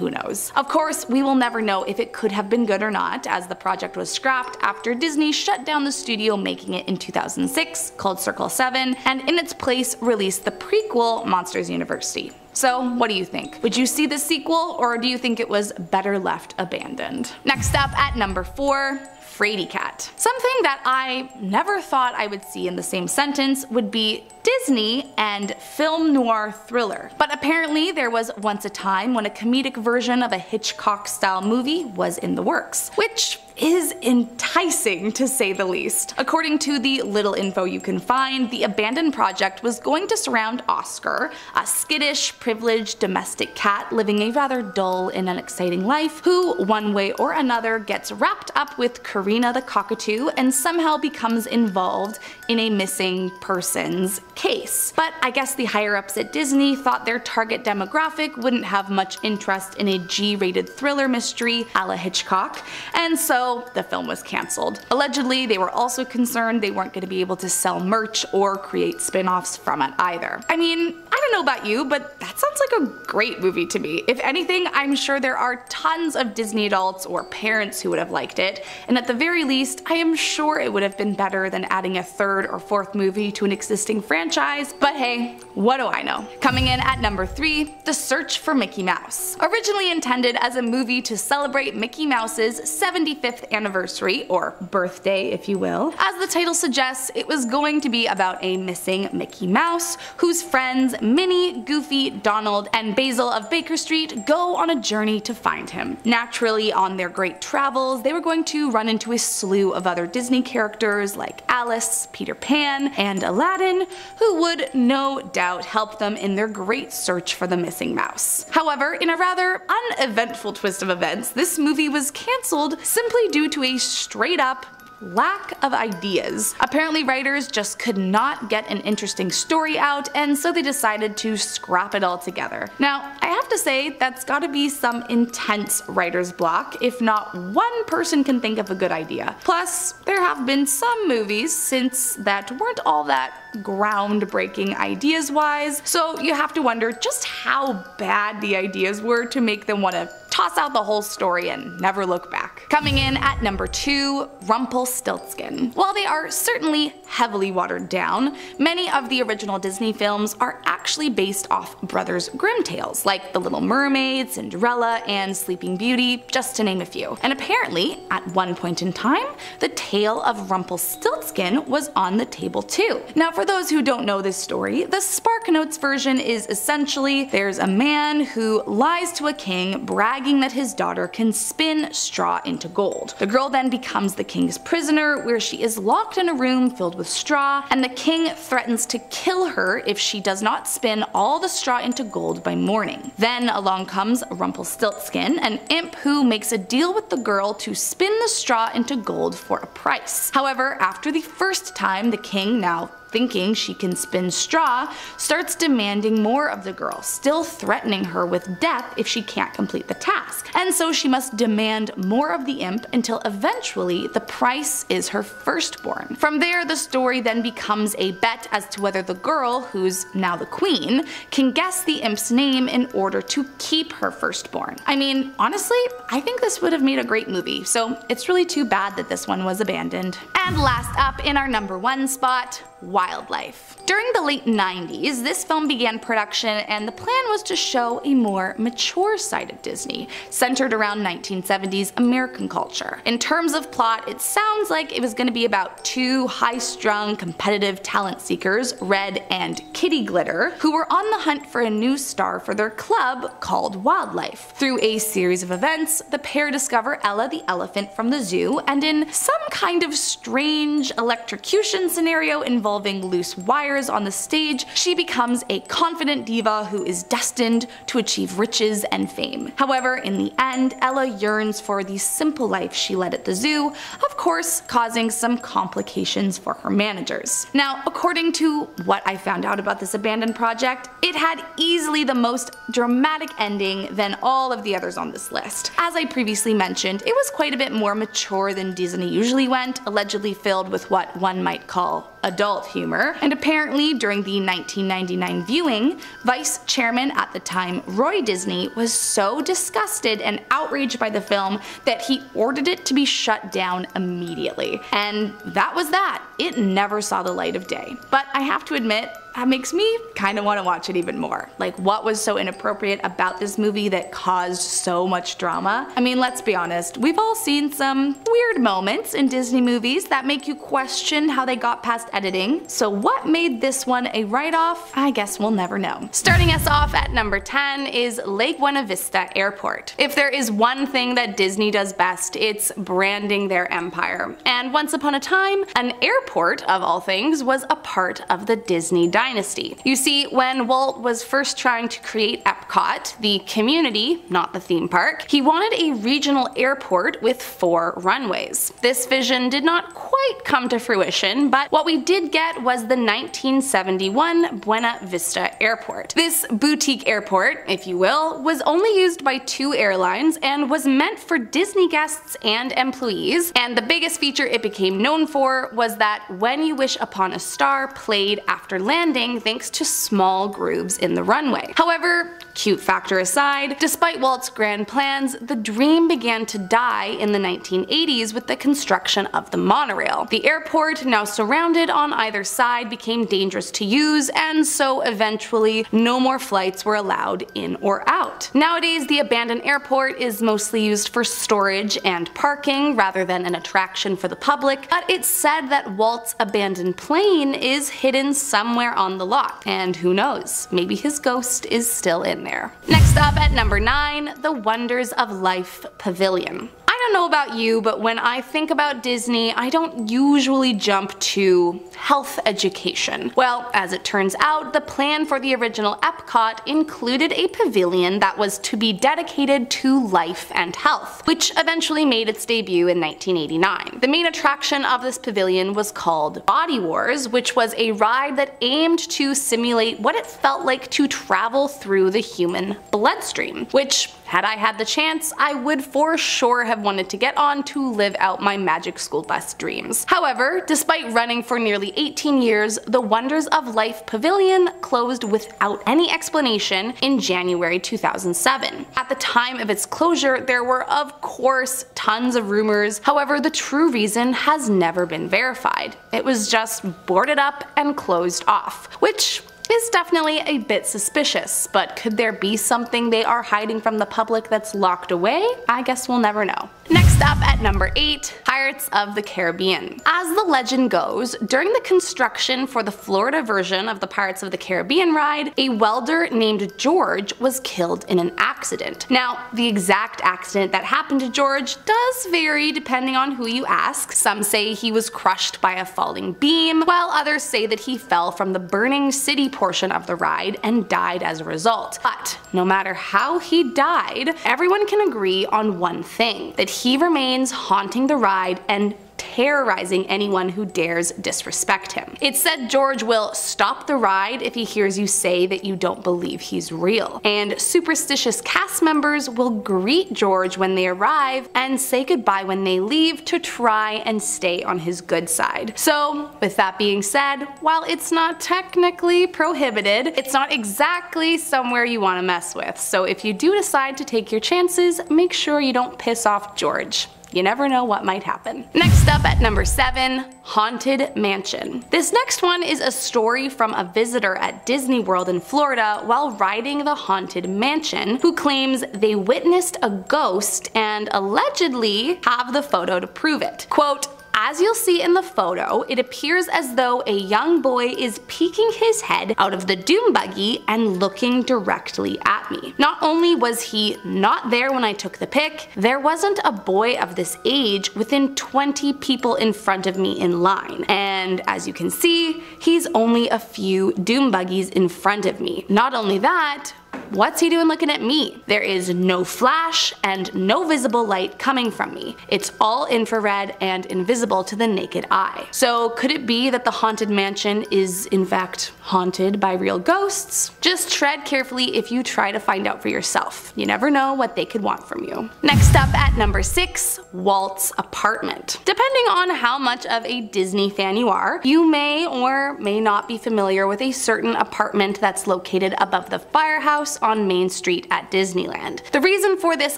who knows. Of course, we will never know if it could have been good or not, as the project was scrapped after Disney shut down the studio making it in 2006, called Circle 7, and in its place released the prequel Monsters University. So what do you think? Would you see the sequel or do you think it was better left abandoned? Next up at number 4, Fraidy Cat. Something that I never thought I would see in the same sentence would be Disney and film noir thriller. But apparently there was once a time when a comedic version of a Hitchcock style movie was in the works, which is enticing to say the least. According to the little info you can find, the abandoned project was going to surround Oscar, a skittish, privileged domestic cat living a rather dull and unexciting life, who one way or another gets wrapped up with Karina the cockatoo and somehow becomes involved in a missing persons case. But I guess the higher ups at Disney thought their target demographic wouldn't have much interest in a G-rated thriller mystery a la Hitchcock, and so the film was cancelled. Allegedly, they were also concerned they weren't going to be able to sell merch or create spin-offs from it either. I mean, I don't know about you, but that sounds like a great movie to me. If anything, I'm sure there are tons of Disney adults or parents who would have liked it, and at the very least, I am sure it would have been better than adding a third or fourth movie to an existing franchise but hey, what do I know? Coming in at number 3, The Search for Mickey Mouse. Originally intended as a movie to celebrate Mickey Mouse's 75th anniversary, or birthday if you will, as the title suggests, it was going to be about a missing Mickey Mouse, whose friends Minnie, Goofy, Donald, and Basil of Baker Street go on a journey to find him. Naturally, on their great travels, they were going to run into a slew of other Disney characters like Alice, Peter Pan, and Aladdin, who would no doubt help them in their great search for the missing mouse. However, in a rather uneventful twist of events, this movie was cancelled simply due to a straight up lack of ideas. Apparently writers just could not get an interesting story out and so they decided to scrap it all together. Now I have to say that's gotta be some intense writer's block if not one person can think of a good idea. Plus there have been some movies since that weren't all that groundbreaking ideas wise so you have to wonder just how bad the ideas were to make them want to toss out the whole story and never look back. Coming in at number 2, Rumpelstiltskin. While they are certainly heavily watered down, many of the original Disney films are actually based off Brothers Grimm tales, like The Little Mermaid, Cinderella, and Sleeping Beauty, just to name a few. And apparently, at one point in time, the tale of Rumpelstiltskin was on the table too. Now for those who don't know this story, the SparkNotes version is essentially there's a man who lies to a king bragging bragging that his daughter can spin straw into gold. The girl then becomes the king's prisoner where she is locked in a room filled with straw and the king threatens to kill her if she does not spin all the straw into gold by morning. Then along comes Rumpelstiltskin, an imp who makes a deal with the girl to spin the straw into gold for a price. However, after the first time the king, now thinking she can spin straw, starts demanding more of the girl, still threatening her with death if she can't complete the task. And so she must demand more of the imp until eventually the price is her firstborn. From there, the story then becomes a bet as to whether the girl, who's now the queen, can guess the imp's name in order to keep her firstborn. I mean, honestly, I think this would have made a great movie, so it's really too bad that this one was abandoned. And last up in our number one spot, wildlife. During the late 90s, this film began production and the plan was to show a more mature side of Disney, centered around 1970s American culture. In terms of plot, it sounds like it was going to be about two high-strung competitive talent seekers, Red and Kitty Glitter, who were on the hunt for a new star for their club called Wildlife. Through a series of events, the pair discover Ella the elephant from the zoo, and in some kind of strange electrocution scenario involving loose wires on the stage, she becomes a confident diva who is destined to achieve riches and fame. However, in the end, Ella yearns for the simple life she led at the zoo, of course causing some complications for her managers. Now, according to what I found out about this abandoned project, it had easily the most dramatic ending than all of the others on this list. As I previously mentioned, it was quite a bit more mature than Disney usually went, allegedly filled with what one might call adult humor, and apparently during the 1999 viewing, Vice Chairman at the time Roy Disney was so disgusted and outraged by the film that he ordered it to be shut down immediately. And that was that. It never saw the light of day. But I have to admit, that makes me kind of want to watch it even more. Like what was so inappropriate about this movie that caused so much drama? I mean let's be honest, we've all seen some weird moments in Disney movies that make you question how they got past editing, so what made this one a write-off? I guess we'll never know. Starting us off at number 10 is Lake Buena Vista Airport. If there is one thing that Disney does best, it's branding their empire. And once upon a time, an airport, of all things, was a part of the Disney dynasty dynasty. You see, when Walt was first trying to create Epcot, the community, not the theme park, he wanted a regional airport with four runways. This vision did not quite come to fruition, but what we did get was the 1971 Buena Vista Airport. This boutique airport, if you will, was only used by two airlines and was meant for Disney guests and employees, and the biggest feature it became known for was that When You Wish Upon a Star played after landing landing thanks to small grooves in the runway. However, cute factor aside, despite Walt's grand plans, the dream began to die in the 1980s with the construction of the monorail. The airport, now surrounded on either side, became dangerous to use, and so eventually no more flights were allowed in or out. Nowadays, the abandoned airport is mostly used for storage and parking rather than an attraction for the public, but it's said that Walt's abandoned plane is hidden somewhere on the lot. And who knows, maybe his ghost is still in there. Next up at number 9, the Wonders of Life Pavilion don't know about you, but when I think about Disney, I don't usually jump to health education. Well, as it turns out, the plan for the original Epcot included a pavilion that was to be dedicated to life and health, which eventually made its debut in 1989. The main attraction of this pavilion was called Body Wars, which was a ride that aimed to simulate what it felt like to travel through the human bloodstream, which had I had the chance, I would for sure have wanted to get on to live out my magic school bus dreams. However, despite running for nearly 18 years, the Wonders of Life Pavilion closed without any explanation in January 2007. At the time of its closure, there were of course tons of rumors, however the true reason has never been verified. It was just boarded up and closed off, which is definitely a bit suspicious, but could there be something they are hiding from the public that's locked away? I guess we'll never know. Next up at number 8, Pirates of the Caribbean. As the legend goes, during the construction for the Florida version of the Pirates of the Caribbean ride, a welder named George was killed in an accident. Now, the exact accident that happened to George does vary depending on who you ask. Some say he was crushed by a falling beam, while others say that he fell from the burning city portion of the ride and died as a result. But no matter how he died, everyone can agree on one thing, that he remains haunting the ride and terrorizing anyone who dares disrespect him. It said George will stop the ride if he hears you say that you don't believe he's real. And superstitious cast members will greet George when they arrive and say goodbye when they leave to try and stay on his good side. So, with that being said, while it's not technically prohibited, it's not exactly somewhere you want to mess with. So if you do decide to take your chances, make sure you don't piss off George. You never know what might happen. Next up at number 7, Haunted Mansion. This next one is a story from a visitor at Disney World in Florida while riding the Haunted Mansion who claims they witnessed a ghost and allegedly have the photo to prove it. Quote, as you'll see in the photo, it appears as though a young boy is peeking his head out of the doom buggy and looking directly at me. Not only was he not there when I took the pic, there wasn't a boy of this age within 20 people in front of me in line. And as you can see, he's only a few doom buggies in front of me. Not only that, What's he doing looking at me? There is no flash and no visible light coming from me. It's all infrared and invisible to the naked eye. So could it be that the haunted mansion is in fact haunted by real ghosts? Just tread carefully if you try to find out for yourself. You never know what they could want from you. Next up at number 6, Walt's apartment. Depending on how much of a Disney fan you are, you may or may not be familiar with a certain apartment that's located above the firehouse on Main Street at Disneyland. The reason for this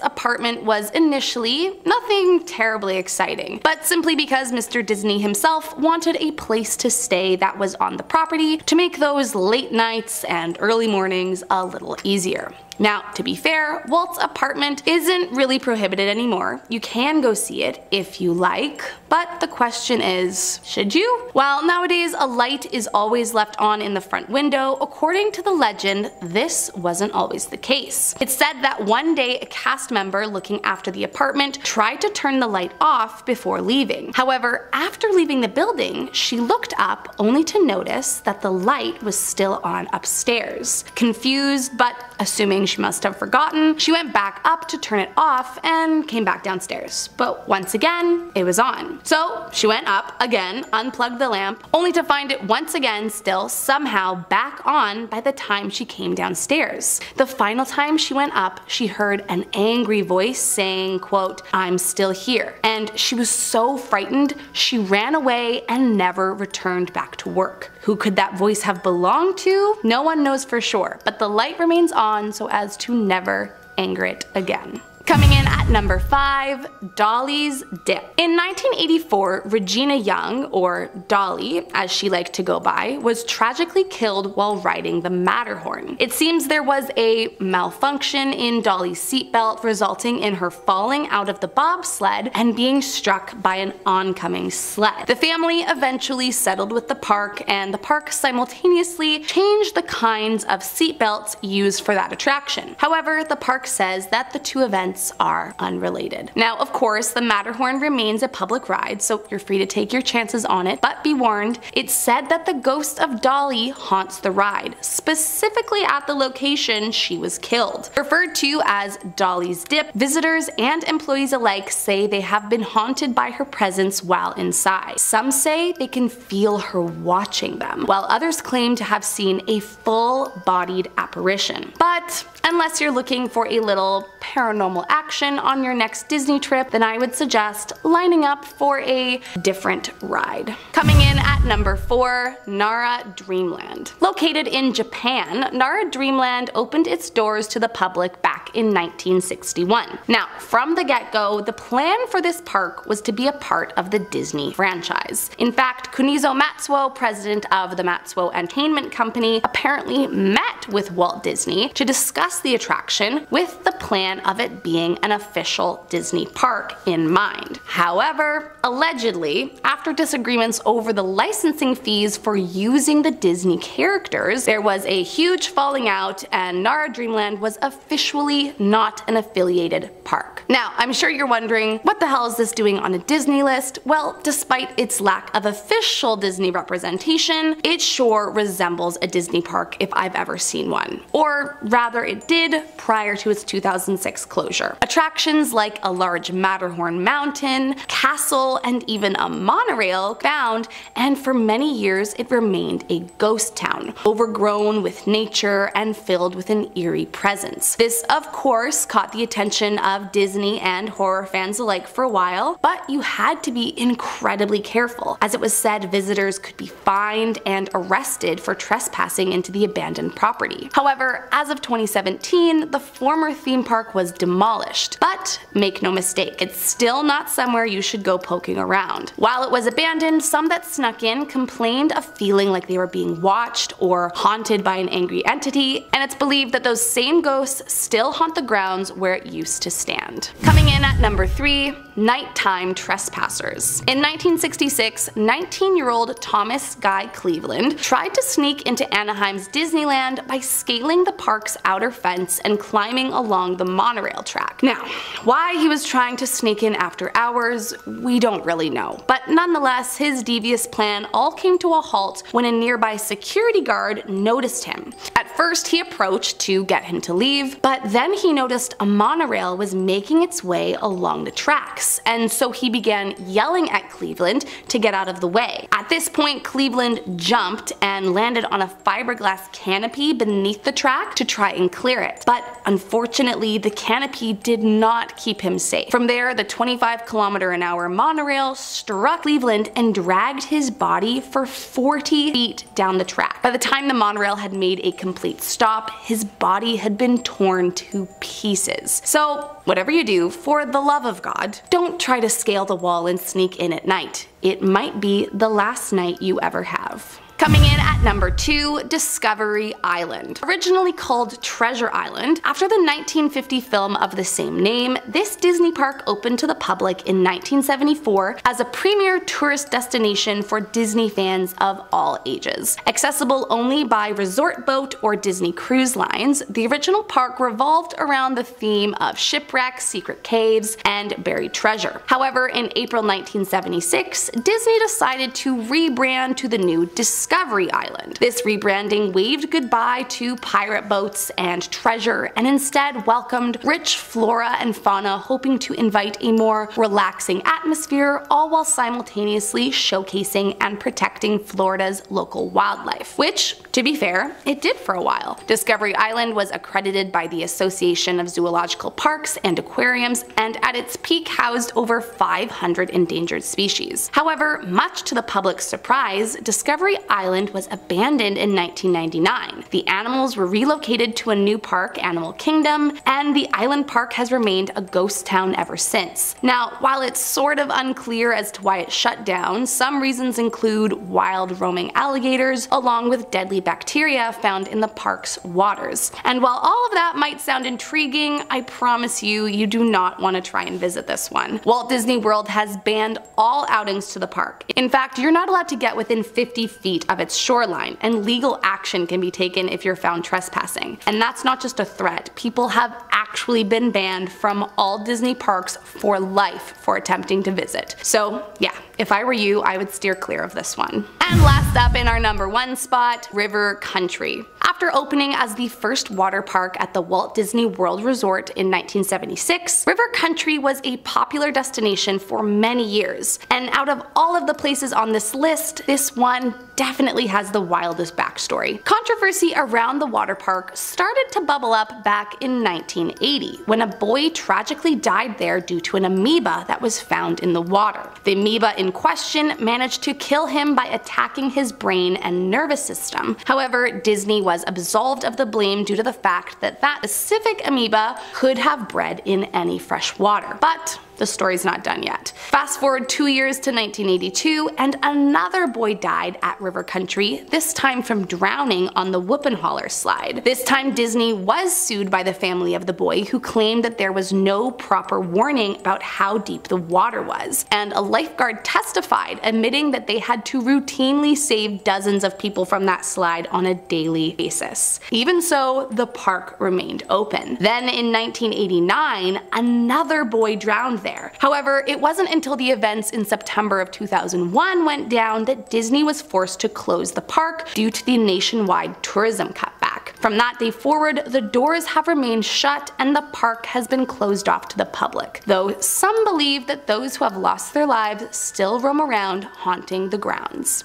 apartment was initially nothing terribly exciting, but simply because Mr. Disney himself wanted a place to stay that was on the property to make those late nights and early mornings a little easier. Now, to be fair, Walt's apartment isn't really prohibited anymore. You can go see it if you like, but the question is, should you? Well, nowadays a light is always left on in the front window. According to the legend, this wasn't always the case. It's said that one day a cast member looking after the apartment tried to turn the light off before leaving. However, after leaving the building, she looked up only to notice that the light was still on upstairs. Confused, but assuming she must have forgotten, she went back up to turn it off and came back downstairs. But once again, it was on. So she went up again, unplugged the lamp, only to find it once again still somehow back on by the time she came downstairs. The final time she went up, she heard an angry voice saying, quote, I'm still here. And she was so frightened, she ran away and never returned back to work. Who could that voice have belonged to? No one knows for sure, but the light remains on so as to never anger it again. Coming in at number 5, Dolly's Dip. In 1984, Regina Young, or Dolly as she liked to go by, was tragically killed while riding the Matterhorn. It seems there was a malfunction in Dolly's seatbelt resulting in her falling out of the bobsled and being struck by an oncoming sled. The family eventually settled with the park and the park simultaneously changed the kinds of seatbelts used for that attraction. However, the park says that the two events events are unrelated. Now, of course, the Matterhorn remains a public ride, so you're free to take your chances on it, but be warned, it's said that the ghost of Dolly haunts the ride, specifically at the location she was killed. Referred to as Dolly's Dip, visitors and employees alike say they have been haunted by her presence while inside. Some say they can feel her watching them, while others claim to have seen a full-bodied apparition. But unless you're looking for a little paranormal action on your next Disney trip, then I would suggest lining up for a different ride. Coming in at number 4, Nara Dreamland. Located in Japan, Nara Dreamland opened its doors to the public back in 1961. Now, from the get-go, the plan for this park was to be a part of the Disney franchise. In fact, Kunizo Matsuo, president of the Matsuo Entertainment Company, apparently met with Walt Disney to discuss the attraction with the plan of it being an official Disney park in mind. However, allegedly, after disagreements over the licensing fees for using the Disney characters, there was a huge falling out and Nara Dreamland was officially not an affiliated park. Now, I'm sure you're wondering, what the hell is this doing on a Disney list? Well, despite its lack of official Disney representation, it sure resembles a Disney park if I've ever seen one. Or rather, it did prior to its 2006 closure. Attractions like a large Matterhorn mountain, castle, and even a monorail found, and for many years it remained a ghost town, overgrown with nature and filled with an eerie presence. This, of course, caught the attention of Disney and horror fans alike for a while, but you had to be incredibly careful, as it was said visitors could be fined and arrested for trespassing into the abandoned property. However, as of 2017, the former theme park was demolished, but make no mistake, it's still not somewhere you should go poking around. While it was abandoned, some that snuck in complained of feeling like they were being watched or haunted by an angry entity, and it's believed that those same ghosts still haunt the grounds where it used to stand. Coming in at number 3, nighttime trespassers. In 1966, 19-year-old Thomas Guy Cleveland tried to sneak into Anaheim's Disneyland by scaling the park's outer fence and climbing along the monorail track. Now, why he was trying to sneak in after hours, we don't really know, but nonetheless, his devious plan all came to a halt when a nearby security guard noticed him. At first, he approached to get him to leave, but then he noticed a monorail was making its way along the tracks, and so he began yelling at Cleveland to get out of the way. At this point, Cleveland jumped and landed on a fiberglass canopy beneath the track to try and clear it, but unfortunately, the canopy did not keep him safe. From there, the 25 kilometer an hour monorail struck Cleveland and dragged his body for 40 feet down the track. By the time the monorail had made a complete stop, his body had been torn to pieces. So whatever you do, for the love of God, don't try to scale the wall and sneak in at night. It might be the last night you ever have. Coming in at number 2, Discovery Island. Originally called Treasure Island, after the 1950 film of the same name, this Disney park opened to the public in 1974 as a premier tourist destination for Disney fans of all ages. Accessible only by resort boat or Disney cruise lines, the original park revolved around the theme of shipwrecks, secret caves, and buried treasure. However, in April 1976, Disney decided to rebrand to the new Discovery Discovery Island. This rebranding waved goodbye to pirate boats and treasure and instead welcomed rich flora and fauna hoping to invite a more relaxing atmosphere all while simultaneously showcasing and protecting Florida's local wildlife, which, to be fair, it did for a while. Discovery Island was accredited by the Association of Zoological Parks and Aquariums and at its peak housed over 500 endangered species. However, much to the public's surprise, Discovery Island was abandoned in 1999. The animals were relocated to a new park, Animal Kingdom, and the island park has remained a ghost town ever since. Now, while it's sort of unclear as to why it shut down, some reasons include wild roaming alligators, along with deadly bacteria found in the park's waters. And while all of that might sound intriguing, I promise you, you do not want to try and visit this one. Walt Disney World has banned all outings to the park. In fact, you're not allowed to get within 50 feet of its shoreline, and legal action can be taken if you're found trespassing. And that's not just a threat, people have actually been banned from all Disney parks for life for attempting to visit. So yeah, if I were you, I would steer clear of this one. And last up in our number one spot, River Country. After opening as the first water park at the Walt Disney World Resort in 1976, River Country was a popular destination for many years. And out of all of the places on this list, this one definitely has the wildest backstory. Controversy around the water park started to bubble up back in 1980 when a boy tragically died there due to an amoeba that was found in the water. The amoeba in question managed to kill him by attacking his brain and nervous system. However, Disney was absolved of the blame due to the fact that that specific amoeba could have bred in any fresh water. But the story's not done yet. Fast forward two years to 1982, and another boy died at River Country, this time from drowning on the Whoop-'N-Holler slide. This time Disney was sued by the family of the boy who claimed that there was no proper warning about how deep the water was, and a lifeguard testified admitting that they had to routinely save dozens of people from that slide on a daily basis. Even so, the park remained open. Then in 1989, another boy drowned there. However, it wasn't until the events in September of 2001 went down that Disney was forced to close the park due to the nationwide tourism cutback. From that day forward, the doors have remained shut and the park has been closed off to the public, though some believe that those who have lost their lives still roam around haunting the grounds.